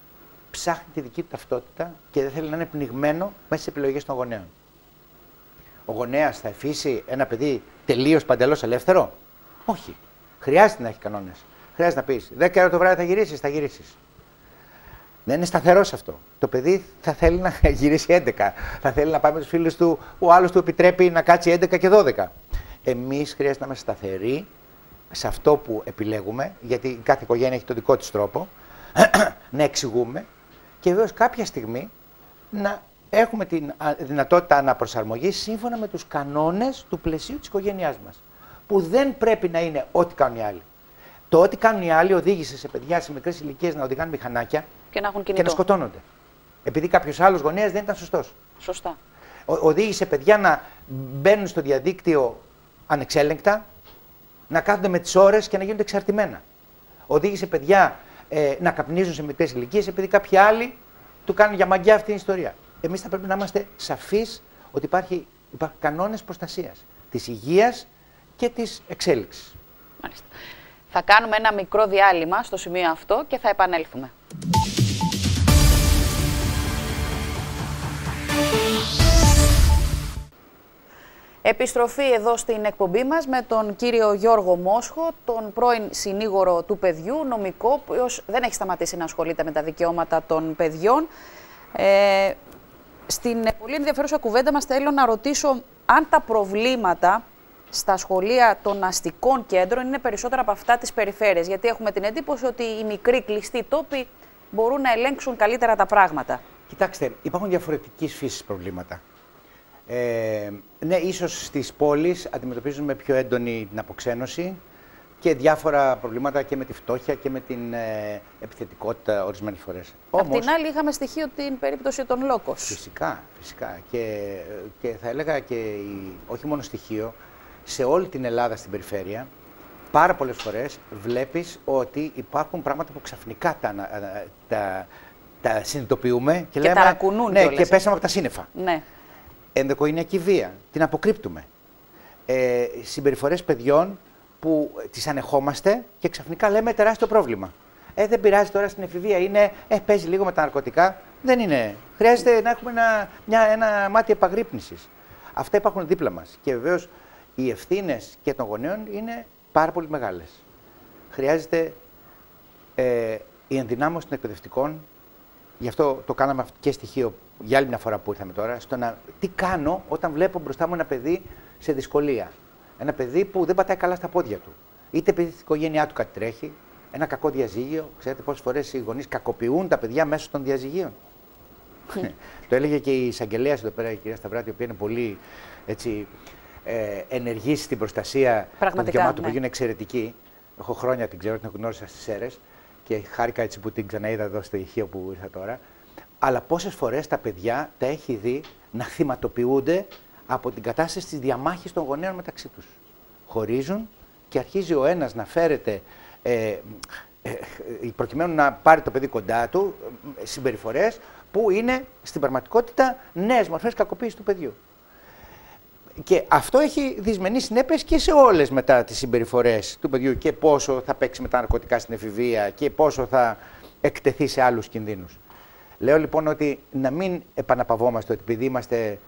Ψάχνει τη δική του ταυτότητα και δεν θέλει να είναι πνιγμένο μέσα στις επιλογές των γονέων. Ο γονέας θα αφήσει ένα παιδί τελείως παντελώς ελεύθερο; Όχι. Χρειάζεται να έχει κανόνες. Χρειάζεται να πεις: 10 ώρα το βράδυ θα γυρίσεις, θα γυρίσεις. Δεν είναι σταθερός αυτό. Το παιδί θα θέλει να γυρίσει 11. Θα θέλει να πάει με τους φίλους του. Ο άλλος του επιτρέπει να κάτσει 11 και 12. Εμείς χρειάζεται να είμαστε σταθεροί σε αυτό που επιλέγουμε, γιατί κάθε οικογένεια έχει τον δικό της τρόπο, να εξηγούμε και βεβαίως κάποια στιγμή να έχουμε τη δυνατότητα αναπροσαρμογής σύμφωνα με τους κανόνες του πλαισίου της οικογένειάς μας. Που δεν πρέπει να είναι ό,τι κάνουν οι άλλοι. Το ό,τι κάνουν οι άλλοι οδήγησε σε παιδιά σε μικρές ηλικίες να οδηγάνε μηχανάκια και να, έχουν και να σκοτώνονται. Επειδή κάποιος άλλος γονέας δεν ήταν σωστός. Σωστά. Ο, οδήγησε παιδιά να μπαίνουν στο διαδίκτυο ανεξέλεγκτα, να κάθονται με τις ώρες και να γίνονται εξαρτημένα. Οδήγησε παιδιά ε, να καπνίζουν σε μικρέ ηλικίες επειδή κάποιοι άλλοι του κάνουν για μαγκιά αυτή την ιστορία. Εμείς θα πρέπει να είμαστε σαφείς ότι υπάρχει, υπάρχουν κανόνες προστασίας της υγείας και της εξέλιξης. Μάλιστα. Θα κάνουμε ένα μικρό διάλειμμα στο σημείο αυτό και θα επανέλθουμε. Επιστροφή εδώ στην εκπομπή μας με τον κύριο Γιώργο Μόσχο, τον πρώην συνήγορο του παιδιού, νομικό, ο οποίος δεν έχει σταματήσει να ασχολείται με τα δικαιώματα των παιδιών. Ε, στην πολύ ενδιαφέρουσα κουβέντα μας θέλω να ρωτήσω αν τα προβλήματα στα σχολεία των αστικών κέντρων είναι περισσότερα από αυτά της περιφέρειας, γιατί έχουμε την εντύπωση ότι οι μικροί κλειστοί τόποι μπορούν να ελέγξουν καλύτερα τα πράγματα. Κοιτάξτε, υπάρχουν διαφορετικής φύσης προβλήματα. Ε, ναι, ίσως στις πόλεις αντιμετωπίζουν με πιο έντονη την αποξένωση και διάφορα προβλήματα και με τη φτώχεια και με την ε, επιθετικότητα ορισμένες φορές. Απ' την άλλη είχαμε στοιχείο την περίπτωση των Λόκος. Φυσικά, φυσικά. Και, και θα έλεγα και όχι μόνο στοιχείο, σε όλη την Ελλάδα στην περιφέρεια, πάρα πολλές φορές βλέπεις ότι υπάρχουν πράγματα που ξαφνικά τα, τα, τα συνειδητοποιούμε και, και λέμε. Ταρακουνούν ναι, και πέσαμε από τα σύννεφα. Ναι ενδοκοινιακή βία. Την αποκρύπτουμε. Ε, συμπεριφορές παιδιών που τις ανεχόμαστε και ξαφνικά λέμε τεράστιο πρόβλημα. Ε, δεν πειράζει τώρα στην εφηβεία, είναι, ε, παίζει λίγο με τα ναρκωτικά. Δεν είναι. Χρειάζεται να έχουμε ένα, μια, ένα μάτι επαγρύπνησης. Αυτά υπάρχουν δίπλα μας. Και βεβαίως οι ευθύνες και των γονέων είναι πάρα πολύ μεγάλες. Χρειάζεται ε, η ενδυνάμωση των εκπαιδευτικών, γι' αυτό το κάναμε και στοιχείο για άλλη μια φορά που ήρθαμε τώρα, στο να τι κάνω όταν βλέπω μπροστά μου ένα παιδί σε δυσκολία. Ένα παιδί που δεν πατάει καλά στα πόδια του. Είτε επειδή στην οικογένειά του κάτι τρέχει, ένα κακό διαζύγιο. Ξέρετε πόσες φορές οι γονείς κακοποιούν τα παιδιά μέσω των διαζυγίων. το έλεγε και η εισαγγελέας εδώ πέρα, η κυρία Σταυράτη, η οποία είναι πολύ έτσι, ε, ενεργή στην προστασία των δικαιωμάτων ναι. που είναι εξαιρετική. Έχω χρόνια την ξέρω, την γνώρισα στις αίρες και χάρηκα έτσι που την ξαναείδα εδώ στο ηχείο που ήρθα τώρα αλλά πόσες φορές τα παιδιά τα έχει δει να θυματοποιούνται από την κατάσταση της διαμάχης των γονέων μεταξύ τους. Χωρίζουν και αρχίζει ο ένας να φέρεται, ε, ε, ε προκειμένου να πάρει το παιδί κοντά του, ε, συμπεριφορές που είναι στην πραγματικότητα νέες μορφές κακοποίησης του παιδιού. Και αυτό έχει δυσμενείς συνέπειες και σε όλες μετά τις συμπεριφορές του παιδιού και πόσο θα παίξει με τα ναρκωτικά στην εφηβεία και πόσο θα εκτεθεί σε άλλους κινδύνους. Λέω λοιπόν ότι να μην επαναπαυόμαστε ότι επειδή είμαστε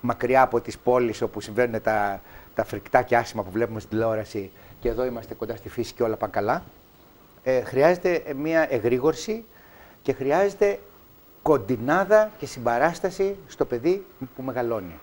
μακριά από τις πόλεις όπου συμβαίνουν τα, τα φρικτά και άσχημα που βλέπουμε στην τηλεόραση και εδώ είμαστε κοντά στη φύση και όλα πάνε καλά. Ε, χρειάζεται μια εγρήγορση και χρειάζεται κοντινάδα και συμπαράσταση στο παιδί που μεγαλώνει.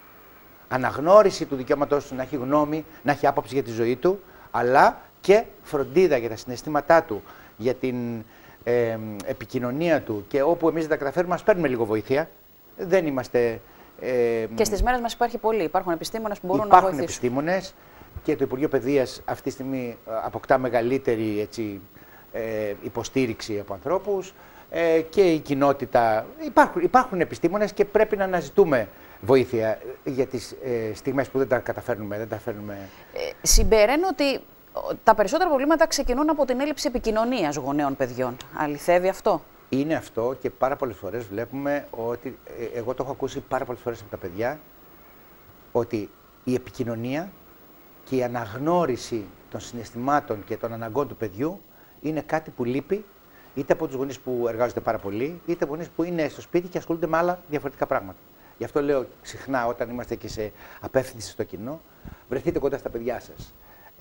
Αναγνώριση του δικαιώματός του να έχει γνώμη, να έχει άποψη για τη ζωή του, αλλά και φροντίδα για τα συναισθήματά του, για την ε, επικοινωνία του και όπου εμείς δεν τα καταφέρουμε, ας παίρνουμε λίγο βοήθεια. Δεν είμαστε... Ε, και στις μέρες μας υπάρχει πολύ. Υπάρχουν επιστήμονες που μπορούν να βοηθήσουν. Υπάρχουν επιστήμονες και το Υπουργείο Παιδείας αυτή τη στιγμή ε, αποκτά μεγαλύτερη έτσι, ε, υποστήριξη από ανθρώπους ε, και η κοινότητα. Υπάρχουν, υπάρχουν επιστήμονες και πρέπει να αναζητούμε βοήθεια για τις ε, στιγμές που δεν τα καταφέρνουμε. Δεν τα φέρνουμε. Ε, συμπεραίνω ότι τα περισσότερα προβλήματα ξεκινούν από την έλλειψη επικοινωνίας γονέων παιδιών. Αληθεύει αυτό; Είναι αυτό και πάρα πολλές φορές βλέπουμε ότι. Ε, εγώ το έχω ακούσει πάρα πολλές φορές από τα παιδιά ότι η επικοινωνία και η αναγνώριση των συναισθημάτων και των αναγκών του παιδιού είναι κάτι που λείπει είτε από τους γονείς που εργάζονται πάρα πολύ, είτε από γονείς που είναι στο σπίτι και ασχολούνται με άλλα διαφορετικά πράγματα. Γι' αυτό λέω συχνά όταν είμαστε και σε απεύθυνση στο κοινό, βρεθείτε κοντά στα παιδιά σας.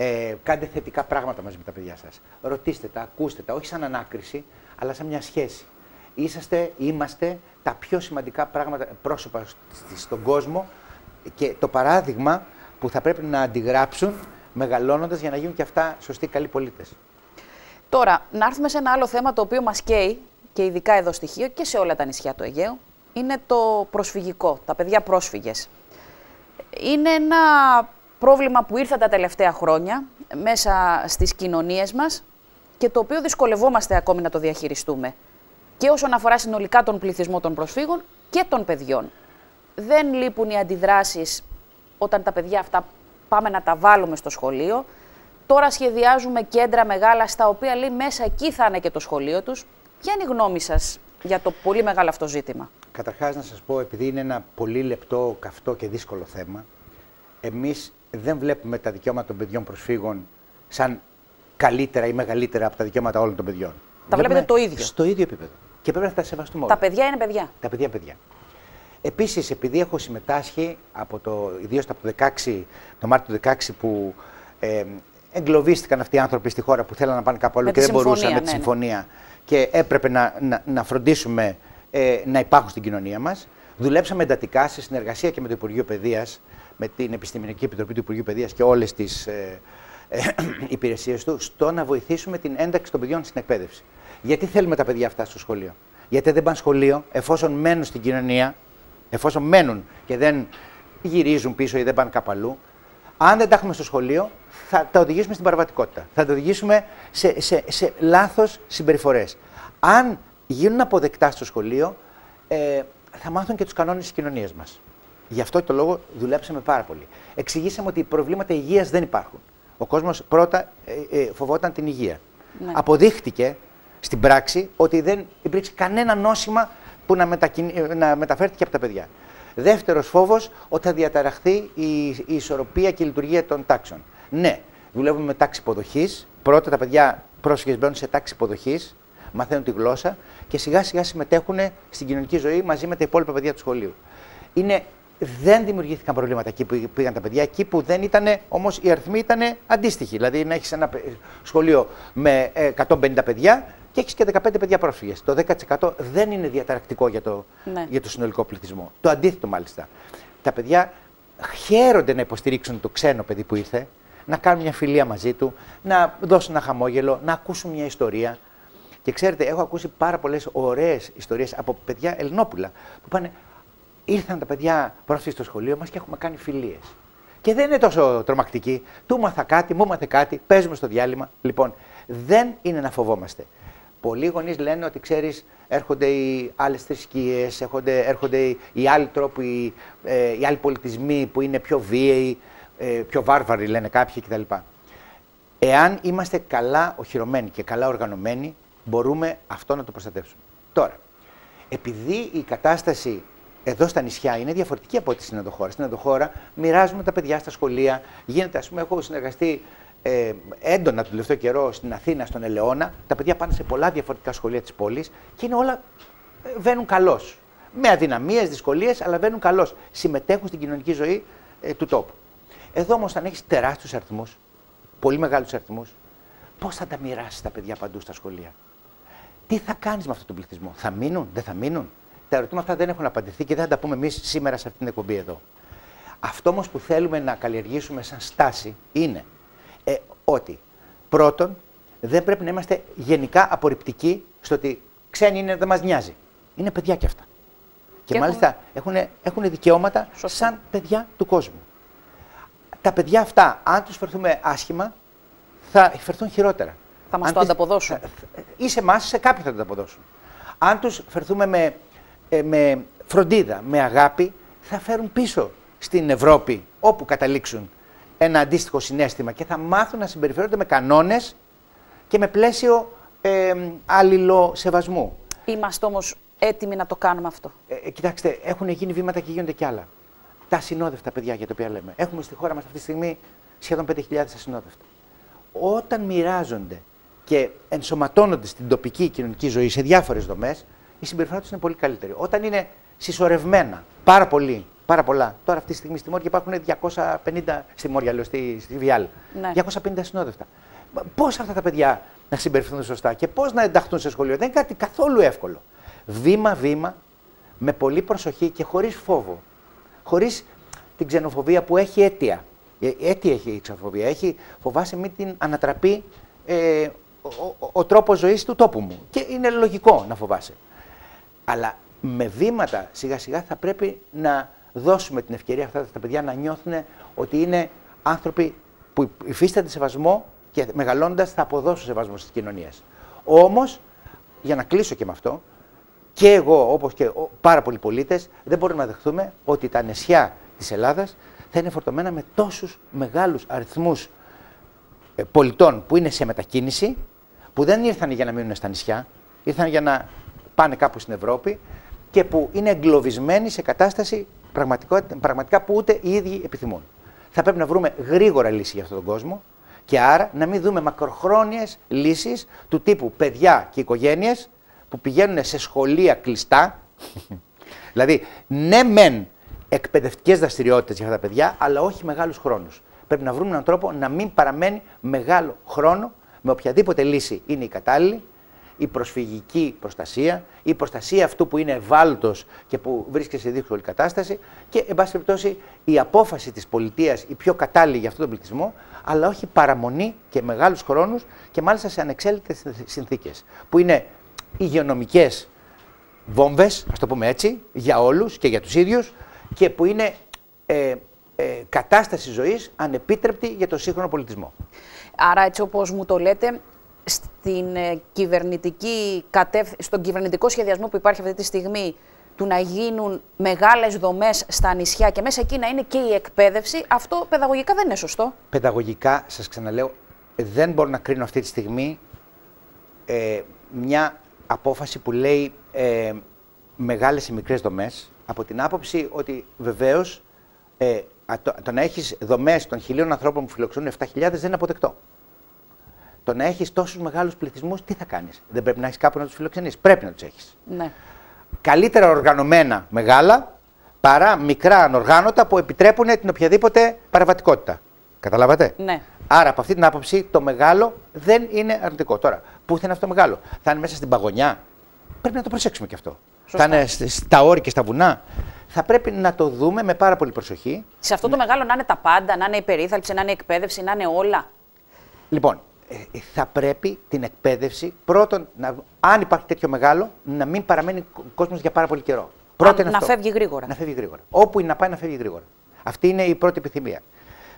Ε, κάντε θετικά πράγματα μαζί με τα παιδιά σας. Ρωτήστε τα, ακούστε τα, όχι σαν ανάκριση, αλλά σαν μια σχέση. Είσαστε, είμαστε τα πιο σημαντικά πράγματα, πρόσωπα στον κόσμο και το παράδειγμα που θα πρέπει να αντιγράψουν μεγαλώνοντας για να γίνουν και αυτά σωστοί καλοί πολίτες. Τώρα, να έρθουμε σε ένα άλλο θέμα το οποίο μας καίει και ειδικά εδώ στοιχείο και σε όλα τα νησιά του Αιγαίου. είναι το προσφυγικό, τα παιδιά πρόσφυγες. Είναι ένα πρόβλημα που ήρθε τα τελευταία χρόνια μέσα στις κοινωνίες μας και το οποίο δυσκολευόμαστε ακόμη να το διαχειριστούμε. Και όσον αφορά συνολικά τον πληθυσμό των προσφύγων και των παιδιών. Δεν λείπουν οι αντιδράσεις όταν τα παιδιά αυτά πάμε να τα βάλουμε στο σχολείο. Τώρα σχεδιάζουμε κέντρα μεγάλα στα οποία λέει μέσα εκεί θα είναι και το σχολείο τους. Ποια είναι η γνώμη σας για το πολύ μεγάλο αυτό ζήτημα; Καταρχάς να σας πω, επειδή είναι ένα πολύ λεπτό, καυτό και δύσκολο θέμα, εμείς δεν βλέπουμε τα δικαιώματα των παιδιών προσφύγων σαν καλύτερα ή μεγαλύτερα από τα δικαιώματα όλων των παιδιών. Τα βλέπετε το ίδιο. Στο ίδιο επίπεδο. Και πρέπει να τα σεβαστούμε όλα. Τα παιδιά είναι παιδιά. Τα παιδιά παιδιά. Επίσης, επειδή έχω συμμετάσχει από το, ιδίως από το 16, το Μάρτιο του 16 που ε, εγκλωβίστηκαν αυτοί οι άνθρωποι στη χώρα που θέλαν να πάνε κάπου αλλού και δεν μπορούσαν με τη ναι, ναι. συμφωνία και έπρεπε να, να, να φροντίσουμε ε, να υπάρχουν στην κοινωνία μας. Δουλέψαμε εντατικά σε συνεργασία και με το Υπουργείο Παιδείας, με την Επιστημονική Επιτροπή του Υπουργείου Παιδείας και όλες τις ε, ε, υπηρεσίες του, στο να βοηθήσουμε την ένταξη των παιδιών στην εκπαίδευση. Γιατί θέλουμε τα παιδιά αυτά στο σχολείο; Γιατί δεν πάνε σχολείο εφόσον μένουν στην κοινωνία, εφόσον μένουν και δεν γυρίζουν πίσω ή δεν πάνε κάπου αλλού. Αν δεν τα έχουμε στο σχολείο, θα τα οδηγήσουμε στην παραβατικότητα. Θα τα οδηγήσουμε σε, σε, σε λάθος συμπεριφορές. Αν γίνουν αποδεκτά στο σχολείο, ε, θα μάθουν και τους κανόνες της κοινωνίας μας. Γι' αυτό το λόγο δουλέψαμε πάρα πολύ. Εξηγήσαμε ότι προβλήματα υγείας δεν υπάρχουν. Ο κόσμος πρώτα ε, ε, φοβόταν την υγεία. Ναι. Αποδείχτηκε στην πράξη ότι δεν υπήρξε κανένα νόσημα που να, να μεταφέρθηκε από τα παιδιά. Δεύτερος φόβος, ότι θα διαταραχθεί η, η ισορροπία και η λειτουργία των τάξεων. Ναι, δουλεύουμε με τάξη υποδοχής. Πρώτα τα παιδιά πρόσφυγες μπαίνουν σε τάξη υποδοχής, μαθαίνουν τη γλώσσα και σιγά σιγά συμμετέχουν στην κοινωνική ζωή μαζί με τα υπόλοιπα παιδιά του σχολείου. Είναι, δεν δημιουργήθηκαν προβλήματα εκεί που πήγαν τα παιδιά, εκεί που δεν ήταν, όμως οι αριθμοί ήταν αντίστοιχοι. Δηλαδή να έχεις ένα σχολείο με 150 ε, παιδιά και έχεις και 15 παιδιά πρόσφυγες. Το 10% δεν είναι διαταρακτικό για το, ναι. για το συνολικό πληθυσμό. Το αντίθετο μάλιστα. Τα παιδιά χαίρονται να υποστηρίξουν το ξένο παιδί που ήρθε, να κάνουν μια φιλία μαζί του, να δώσουν ένα χαμόγελο, να ακούσουν μια ιστορία. Και ξέρετε, έχω ακούσει πάρα πολλές ωραίες ιστορίες από παιδιά Ελληνόπουλα που πάνε. Ήρθαν τα παιδιά πρόσφυγε στο σχολείο μας και έχουμε κάνει φιλίες. Και δεν είναι τόσο τρομακτική. Του μάθα κάτι, μου μάθε κάτι, παίζουμε στο διάλειμμα. Λοιπόν, δεν είναι να φοβόμαστε. Πολλοί γονείς λένε ότι ξέρεις, έρχονται οι άλλες θρησκείες, έρχονται, έρχονται οι άλλοι τρόποι, οι, ε, οι άλλοι πολιτισμοί που είναι πιο βίαιοι, ε, πιο βάρβαροι, λένε κάποιοι κτλ. Εάν είμαστε καλά οχυρωμένοι και καλά οργανωμένοι, μπορούμε αυτό να το προστατεύσουμε. Τώρα, επειδή η κατάσταση εδώ στα νησιά είναι διαφορετική από ό,τι στην ενδοχώρα. Στην ενδοχώρα μοιράζουμε τα παιδιά στα σχολεία. Γίνεται, ας πούμε, έχω συνεργαστεί ε, έντονα τον τελευταίο καιρό στην Αθήνα, στον Ελαιώνα. Τα παιδιά πάνε σε πολλά διαφορετικά σχολεία της πόλης και είναι όλα. Ε, βαίνουν καλώς. Με αδυναμίες, δυσκολίες, αλλά βαίνουν καλώς. Συμμετέχουν στην κοινωνική ζωή ε, του τόπου. Εδώ όμως, αν έχεις τεράστιους αριθμούς, πολύ μεγάλους αριθμούς, πώς θα τα μοιράσεις τα παιδιά παντού στα σχολεία; Τι θα κάνεις με αυτόν τον πληθυσμό, θα μείνουν, δεν θα μείνουν; Τα ερωτήματα αυτά δεν έχουν απαντηθεί και δεν θα τα πούμε εμείς σήμερα σε αυτήν την εκπομπή εδώ. Αυτό όμως που θέλουμε να καλλιεργήσουμε σαν στάση είναι ε, ότι πρώτον δεν πρέπει να είμαστε γενικά απορριπτικοί στο ότι ξένοι είναι, δεν μας νοιάζει. Είναι παιδιά κι αυτά. Και, και μάλιστα έχουν, έχουν δικαιώματα σαν παιδιά του κόσμου. Τα παιδιά αυτά, αν τους φερθούμε άσχημα, θα φερθούν χειρότερα. Θα μας το ανταποδώσουν. Ή σε εμάς, σε κάποιοι θα το ανταποδώσουν. Αν τους φερθούμε με, ε, με φροντίδα, με αγάπη, θα φέρουν πίσω στην Ευρώπη όπου καταλήξουν ένα αντίστοιχο συνέστημα και θα μάθουν να συμπεριφέρονται με κανόνες και με πλαίσιο ε, αλληλοσεβασμού. Είμαστε όμως έτοιμοι να το κάνουμε αυτό. Ε, ε, κοιτάξτε, έχουν γίνει βήματα και γίνονται κι άλλα. Τα ασυνόδευτα παιδιά για τα οποία λέμε. Έχουμε στη χώρα μας αυτή τη στιγμή σχεδόν 5.000 ασυνόδευτα. Όταν μοιράζονται και ενσωματώνονται στην τοπική κοινωνική ζωή σε διάφορες δομές, η συμπεριφορά τους είναι πολύ καλύτερη. Όταν είναι συσσωρευμένα πάρα πολύ Πάρα πολλά. Τώρα αυτή τη στιγμή στη Μόρια υπάρχουν 250 στη Μόρια, λέω, στη, στη Βιάλ. Ναι. 250 συνόδευτα. Πώς αυτά τα παιδιά να συμπεριφερθούν σωστά και πώς να ενταχθούν σε σχολείο. Δεν είναι κάτι καθόλου εύκολο. Βήμα-βήμα, με πολύ προσοχή και χωρίς φόβο. Χωρίς την ξενοφοβία που έχει αίτια. Ε, αίτια έχει η ξενοφοβία. Έχει φοβάσει μην την ανατραπεί ε, ο, ο, ο τρόπος ζωής του τόπου μου. Και είναι λογικό να φοβάσαι. Αλλά με βήματα σιγά σιγά θα πρέπει να δώσουμε την ευκαιρία αυτά τα παιδιά να νιώθουν ότι είναι άνθρωποι που υφίστανται σεβασμό και μεγαλώντας θα αποδώσουν σεβασμό στις κοινωνίες. Όμως, για να κλείσω και με αυτό, και εγώ, όπως και πάρα πολλοί πολίτες, δεν μπορούμε να δεχθούμε ότι τα νησιά της Ελλάδας θα είναι φορτωμένα με τόσους μεγάλους αριθμούς ε, πολιτών που είναι σε μετακίνηση, που δεν ήρθαν για να μείνουν στα νησιά, ήρθαν για να πάνε κάπου στην Ευρώπη και που είναι εγκλωβισμένοι σε κατάσταση πραγματικά που ούτε οι ίδιοι επιθυμούν. Θα πρέπει να βρούμε γρήγορα λύση για αυτόν τον κόσμο και άρα να μην δούμε μακροχρόνιες λύσεις του τύπου παιδιά και οικογένειες που πηγαίνουν σε σχολεία κλειστά. δηλαδή, ναι, μεν εκπαιδευτικές δραστηριότητες για αυτά τα παιδιά, αλλά όχι μεγάλους χρόνους. Πρέπει να βρούμε έναν τρόπο να μην παραμένει μεγάλο χρόνο με οποιαδήποτε λύση είναι η κατάλληλη, η προσφυγική προστασία, η προστασία αυτού που είναι ευάλωτος και που βρίσκεται σε δύσκολη κατάσταση και, εν πάση περιπτώσει, η απόφαση της πολιτείας η πιο κατάλληλη για αυτόν τον πληθυσμό, αλλά όχι παραμονή και μεγάλους χρόνους και μάλιστα σε ανεξέλεγκτε συνθήκες. Που είναι υγειονομικές βόμβες, ας το πούμε έτσι, για όλους και για τους ίδιους και που είναι ε, ε, κατάσταση ζωής ανεπίτρεπτη για το σύγχρονο πολιτισμό. Άρα έτσι όπως μου το λέτε, στην ε, κυβερνητική στον κυβερνητικό σχεδιασμό που υπάρχει αυτή τη στιγμή του να γίνουν μεγάλες δομές στα νησιά και μέσα εκεί να είναι και η εκπαίδευση, αυτό παιδαγωγικά δεν είναι σωστό. Παιδαγωγικά, σας ξαναλέω, δεν μπορώ να κρίνω αυτή τη στιγμή ε, μια απόφαση που λέει ε, μεγάλες ή μικρές δομές, από την άποψη ότι βεβαίως ε, το, το, να έχεις δομές των χιλίων ανθρώπων που φιλοξενούν 7.000 δεν είναι αποδεκτό. Το να έχεις τόσους μεγάλους πληθυσμούς, τι θα κάνεις; Δεν πρέπει να έχεις κάπου να τους φιλοξενείς. Πρέπει να τους έχεις. Ναι. Καλύτερα οργανωμένα μεγάλα παρά μικρά ανοργάνωτα που επιτρέπουν την οποιαδήποτε παραβατικότητα. Καταλάβατε; Ναι. Άρα από αυτή την άποψη το μεγάλο δεν είναι αρνητικό. Τώρα, πού θα είναι αυτό το μεγάλο, θα είναι μέσα στην παγωνιά; Πρέπει να το προσέξουμε και αυτό. Σωστά. Θα είναι στα όρη και στα βουνά; Θα πρέπει να το δούμε με πάρα πολύ προσοχή. Σε αυτό το μεγάλο να είναι τα πάντα, να είναι η περίθαλψη, να είναι η εκπαίδευση, να είναι όλα. Λοιπόν, ε, θα πρέπει την εκπαίδευση πρώτον, να, αν υπάρχει τέτοιο μεγάλο, να μην παραμένει ο κόσμος για πάρα πολύ καιρό. Πρώτον να, να φεύγει γρήγορα. Να φεύγει γρήγορα. Όπου είναι να πάει, να φεύγει γρήγορα. Αυτή είναι η πρώτη επιθυμία.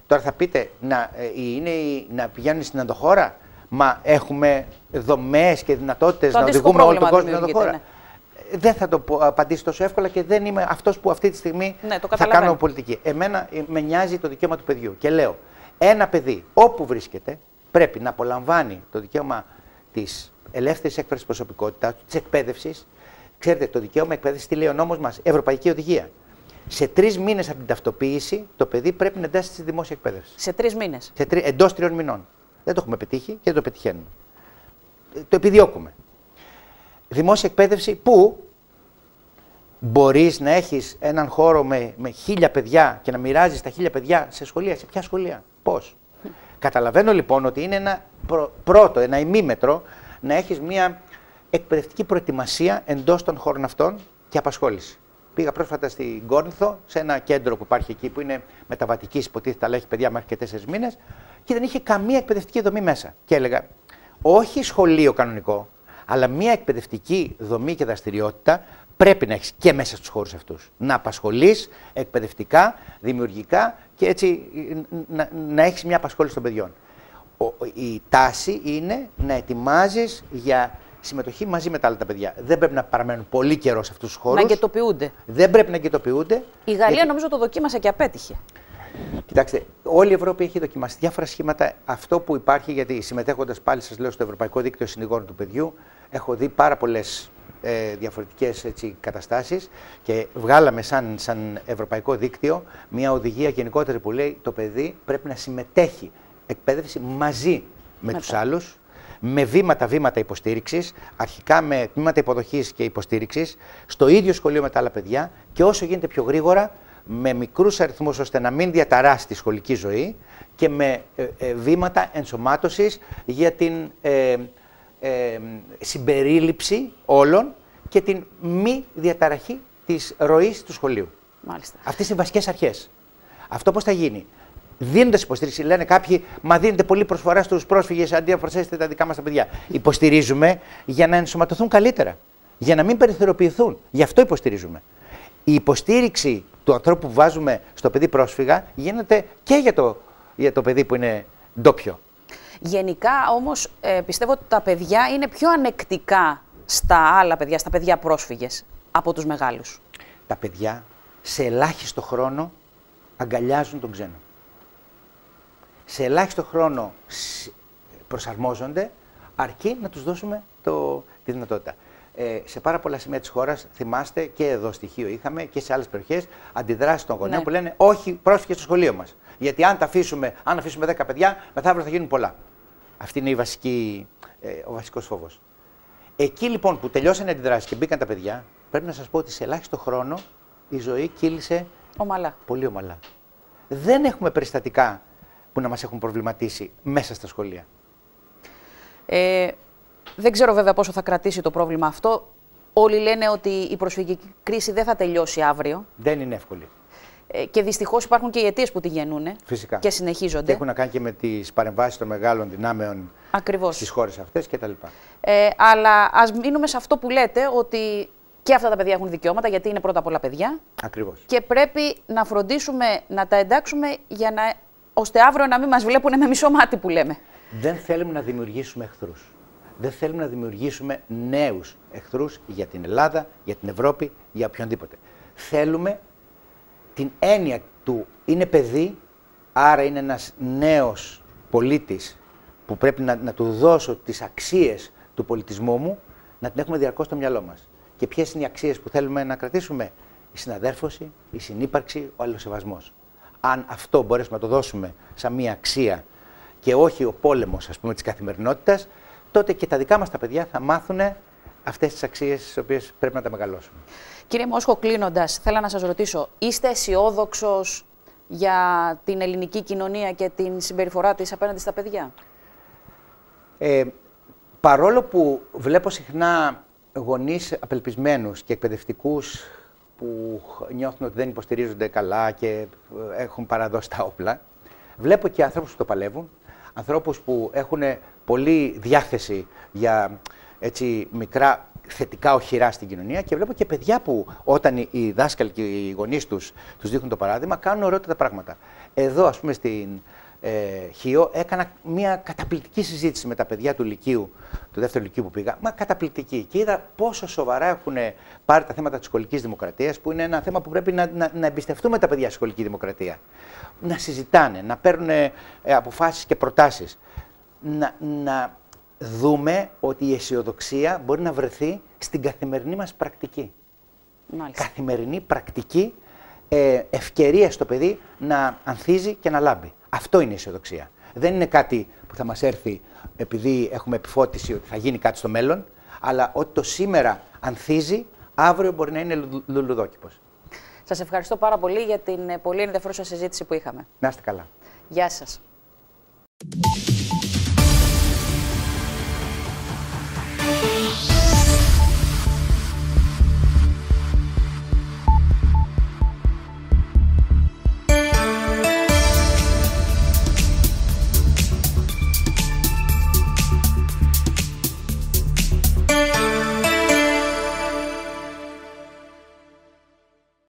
Τώρα θα πείτε, να, ε, είναι να πηγαίνουν στην ενδοχώρα. Μα έχουμε δομές και δυνατότητες να οδηγούμε όλο τον κόσμο στην ενδοχώρα. Ναι. Ε, δεν θα το πω, απαντήσω τόσο εύκολα και δεν είμαι αυτός που αυτή τη στιγμή ναι, θα κάνω πολιτική. Εμένα με νοιάζει το δικαίωμα του παιδιού. Και λέω, ένα παιδί όπου βρίσκεται, πρέπει να απολαμβάνει το δικαίωμα της ελεύθερης έκφρασης προσωπικότητας, της εκπαίδευσης. Ξέρετε, το δικαίωμα εκπαίδευσης, τι λέει ο νόμος μας, Ευρωπαϊκή Οδηγία. Σε τρεις μήνες από την ταυτοποίηση, το παιδί πρέπει να εντάσσεται στη δημόσια εκπαίδευση. Σε τρεις μήνες. Τρι... Εντός τριών μηνών. Δεν το έχουμε πετύχει και δεν το πετυχαίνουμε. Το επιδιώκουμε. Δημόσια εκπαίδευση που μπορείς να έχεις έναν χώρο με, με χίλια παιδιά και να μοιράζεις τα χίλια παιδιά σε σχολεία. Σε ποια σχολεία, πώς; Καταλαβαίνω λοιπόν ότι είναι ένα πρώτο, ένα ημίμετρο να έχεις μια εκπαιδευτική προετοιμασία εντός των χώρων αυτών και απασχόληση. Πήγα πρόσφατα στην Κόρνθο, σε ένα κέντρο που υπάρχει εκεί που είναι μεταβατικής, υποτίθεται, αλλά έχει παιδιά μέχρι και τέσσερις μήνες, και δεν είχε καμία εκπαιδευτική δομή μέσα. Και έλεγα, όχι σχολείο κανονικό, αλλά μια εκπαιδευτική δομή και δραστηριότητα πρέπει να έχεις και μέσα στους χώρους αυτούς. Να απασχολείς εκπαιδευτικά, δημιουργικά και έτσι να, να έχεις μια απασχόληση των παιδιών. Ο, η τάση είναι να ετοιμάζεις για συμμετοχή μαζί με τα άλλα τα παιδιά. Δεν πρέπει να παραμένουν πολύ καιρό σε αυτούς τους χώρους. Να αγκαιτοποιούνται. Δεν πρέπει να αγκαιτοποιούνται. Η Γαλλία γιατί... νομίζω το δοκίμασε και απέτυχε. Κοιτάξτε, όλη η Ευρώπη έχει δοκιμάσει διάφορα σχήματα. Αυτό που υπάρχει, γιατί συμμετέχοντας πάλι, σας λέω, στο Ευρωπαϊκό Δίκτυο Συνηγόρων του Παιδιού, έχω δει πάρα πολλές ε, διαφορετικές έτσι, καταστάσεις και βγάλαμε σαν, σαν ευρωπαϊκό δίκτυο μια οδηγία γενικότερη που λέει το παιδί πρέπει να συμμετέχει εκπαίδευση μαζί με τους άλλους, με βήματα-βήματα υποστήριξης, αρχικά με τμήματα υποδοχής και υποστήριξης, στο ίδιο σχολείο με τα άλλα παιδιά και όσο γίνεται πιο γρήγορα, με μικρούς αριθμούς ώστε να μην διαταράσει τη σχολική ζωή και με ε, ε, βήματα ενσωμάτωσης για την ε, ε, συμπερίληψη όλων και την μη διαταραχή της ροής του σχολείου. Μάλιστα. Αυτές είναι οι βασικές αρχές. Αυτό πώς θα γίνει; Δίνοντας υποστήριξη, λένε κάποιοι, μα δίνετε πολύ προσφορά στους πρόσφυγες αντί να προσθέσετε τα δικά μας τα παιδιά. Υποστηρίζουμε για να ενσωματωθούν καλύτερα. για να μην περιθωριοποιηθούν. Γι' αυτό υποστηρίζουμε. Η υποστήριξη του ανθρώπου που βάζουμε στο παιδί πρόσφυγα γίνεται και για το, για το παιδί που είναι ντόπιο. Γενικά όμως ε, πιστεύω ότι τα παιδιά είναι πιο ανεκτικά στα άλλα παιδιά, στα παιδιά πρόσφυγες από τους μεγάλους. Τα παιδιά σε ελάχιστο χρόνο αγκαλιάζουν τον ξένο. Σε ελάχιστο χρόνο προσαρμόζονται αρκεί να τους δώσουμε το, τη δυνατότητα. Ε, σε πάρα πολλά σημεία της χώρας, θυμάστε και εδώ στοιχείο είχαμε και σε άλλες περιοχές αντιδράσεις των γονέων ναι. που λένε Όχι, πρόσφυγες στο σχολείο μας. Γιατί αν τα αφήσουμε, αν αφήσουμε 10 παιδιά, μεθαύριο θα γίνουν πολλά. Αυτή είναι η βασική, ε, ο βασικός φόβος. Εκεί λοιπόν που τελειώσαν οι αντιδράσεις και μπήκαν τα παιδιά, πρέπει να σας πω ότι σε ελάχιστο χρόνο η ζωή κύλησε ομαλά. πολύ ομαλά. Δεν έχουμε περιστατικά που να μας έχουν προβληματίσει μέσα στα σχολεία. Ε, δεν ξέρω βέβαια πόσο θα κρατήσει το πρόβλημα αυτό. Όλοι λένε ότι η προσφυγική κρίση δεν θα τελειώσει αύριο. Δεν είναι εύκολη. Ε, και δυστυχώς υπάρχουν και οι αιτίες που τη γεννούν Φυσικά. και συνεχίζονται. Και έχουν να κάνει και με τις παρεμβάσεις των μεγάλων δυνάμεων στις χώρες αυτές κτλ. Ε, αλλά ας μείνουμε σε αυτό που λέτε, ότι και αυτά τα παιδιά έχουν δικαιώματα, γιατί είναι πρώτα απ' όλα παιδιά. Ακριβώς. Και πρέπει να φροντίσουμε να τα εντάξουμε για να, ώστε αύριο να μην μας βλέπουν με μισό μάτι που λέμε. Δεν θέλουμε να δημιουργήσουμε εχθρούς. Δεν θέλουμε να δημιουργήσουμε νέους εχθρούς για την Ελλάδα, για την Ευρώπη, για οποιονδήποτε. Θέλουμε την έννοια του είναι παιδί, άρα είναι ένας νέος πολίτης που πρέπει να, να του δώσω τις αξίες του πολιτισμού μου, να την έχουμε διαρκώς στο μυαλό μας. Και ποιες είναι οι αξίες που θέλουμε να κρατήσουμε; Η συναδέρφωση, η συνύπαρξη, ο αλληλοσεβασμός. Αν αυτό μπορέσουμε να το δώσουμε σαν μία αξία και όχι ο πόλεμος ας πούμε της καθημερινότητας, τότε και τα δικά μας τα παιδιά θα μάθουν αυτές τις αξίες τις οποίες πρέπει να τα μεγαλώσουμε. Κύριε Μόσχο, κλείνοντας, θέλω να σας ρωτήσω, είστε αισιόδοξος για την ελληνική κοινωνία και την συμπεριφορά της απέναντι στα παιδιά; Ε, παρόλο που βλέπω συχνά γονείς απελπισμένους και εκπαιδευτικούς που νιώθουν ότι δεν υποστηρίζονται καλά και έχουν παραδώσει τα όπλα, βλέπω και ανθρώπους που το παλεύουν, ανθρώπους που έχουν πολύ διάθεση για έτσι, μικρά θετικά οχυρά στην κοινωνία και βλέπω και παιδιά που όταν οι δάσκαλοι και οι γονείς τους τους δείχνουν το παράδειγμα κάνουν ωραιότατα πράγματα. Εδώ, ας πούμε, στην ε, Χίο έκανα μια καταπληκτική συζήτηση με τα παιδιά του Λυκείου, του δεύτερου Λυκείου που πήγα. Μα καταπληκτική. Και είδα πόσο σοβαρά έχουν πάρει τα θέματα της σχολικής δημοκρατίας, που είναι ένα θέμα που πρέπει να, να, να εμπιστευτούμε τα παιδιά στη σχολική δημοκρατία. Να συζητάνε, να παίρνουν ε, αποφάσεις και προτάσεις. Να, να δούμε ότι η αισιοδοξία μπορεί να βρεθεί στην καθημερινή μας πρακτική. Μάλιστα. Καθημερινή πρακτική ε, ευκαιρία στο παιδί να ανθίζει και να λάμπει. Αυτό είναι η αισιοδοξία. Δεν είναι κάτι που θα μας έρθει επειδή έχουμε επιφώτιση ότι θα γίνει κάτι στο μέλλον, αλλά ότι το σήμερα ανθίζει, αύριο μπορεί να είναι λουλουδόκηπος. Σας ευχαριστώ πάρα πολύ για την ε, πολύ ενδιαφέρουσα συζήτηση που είχαμε. Να είστε καλά. Γεια σας.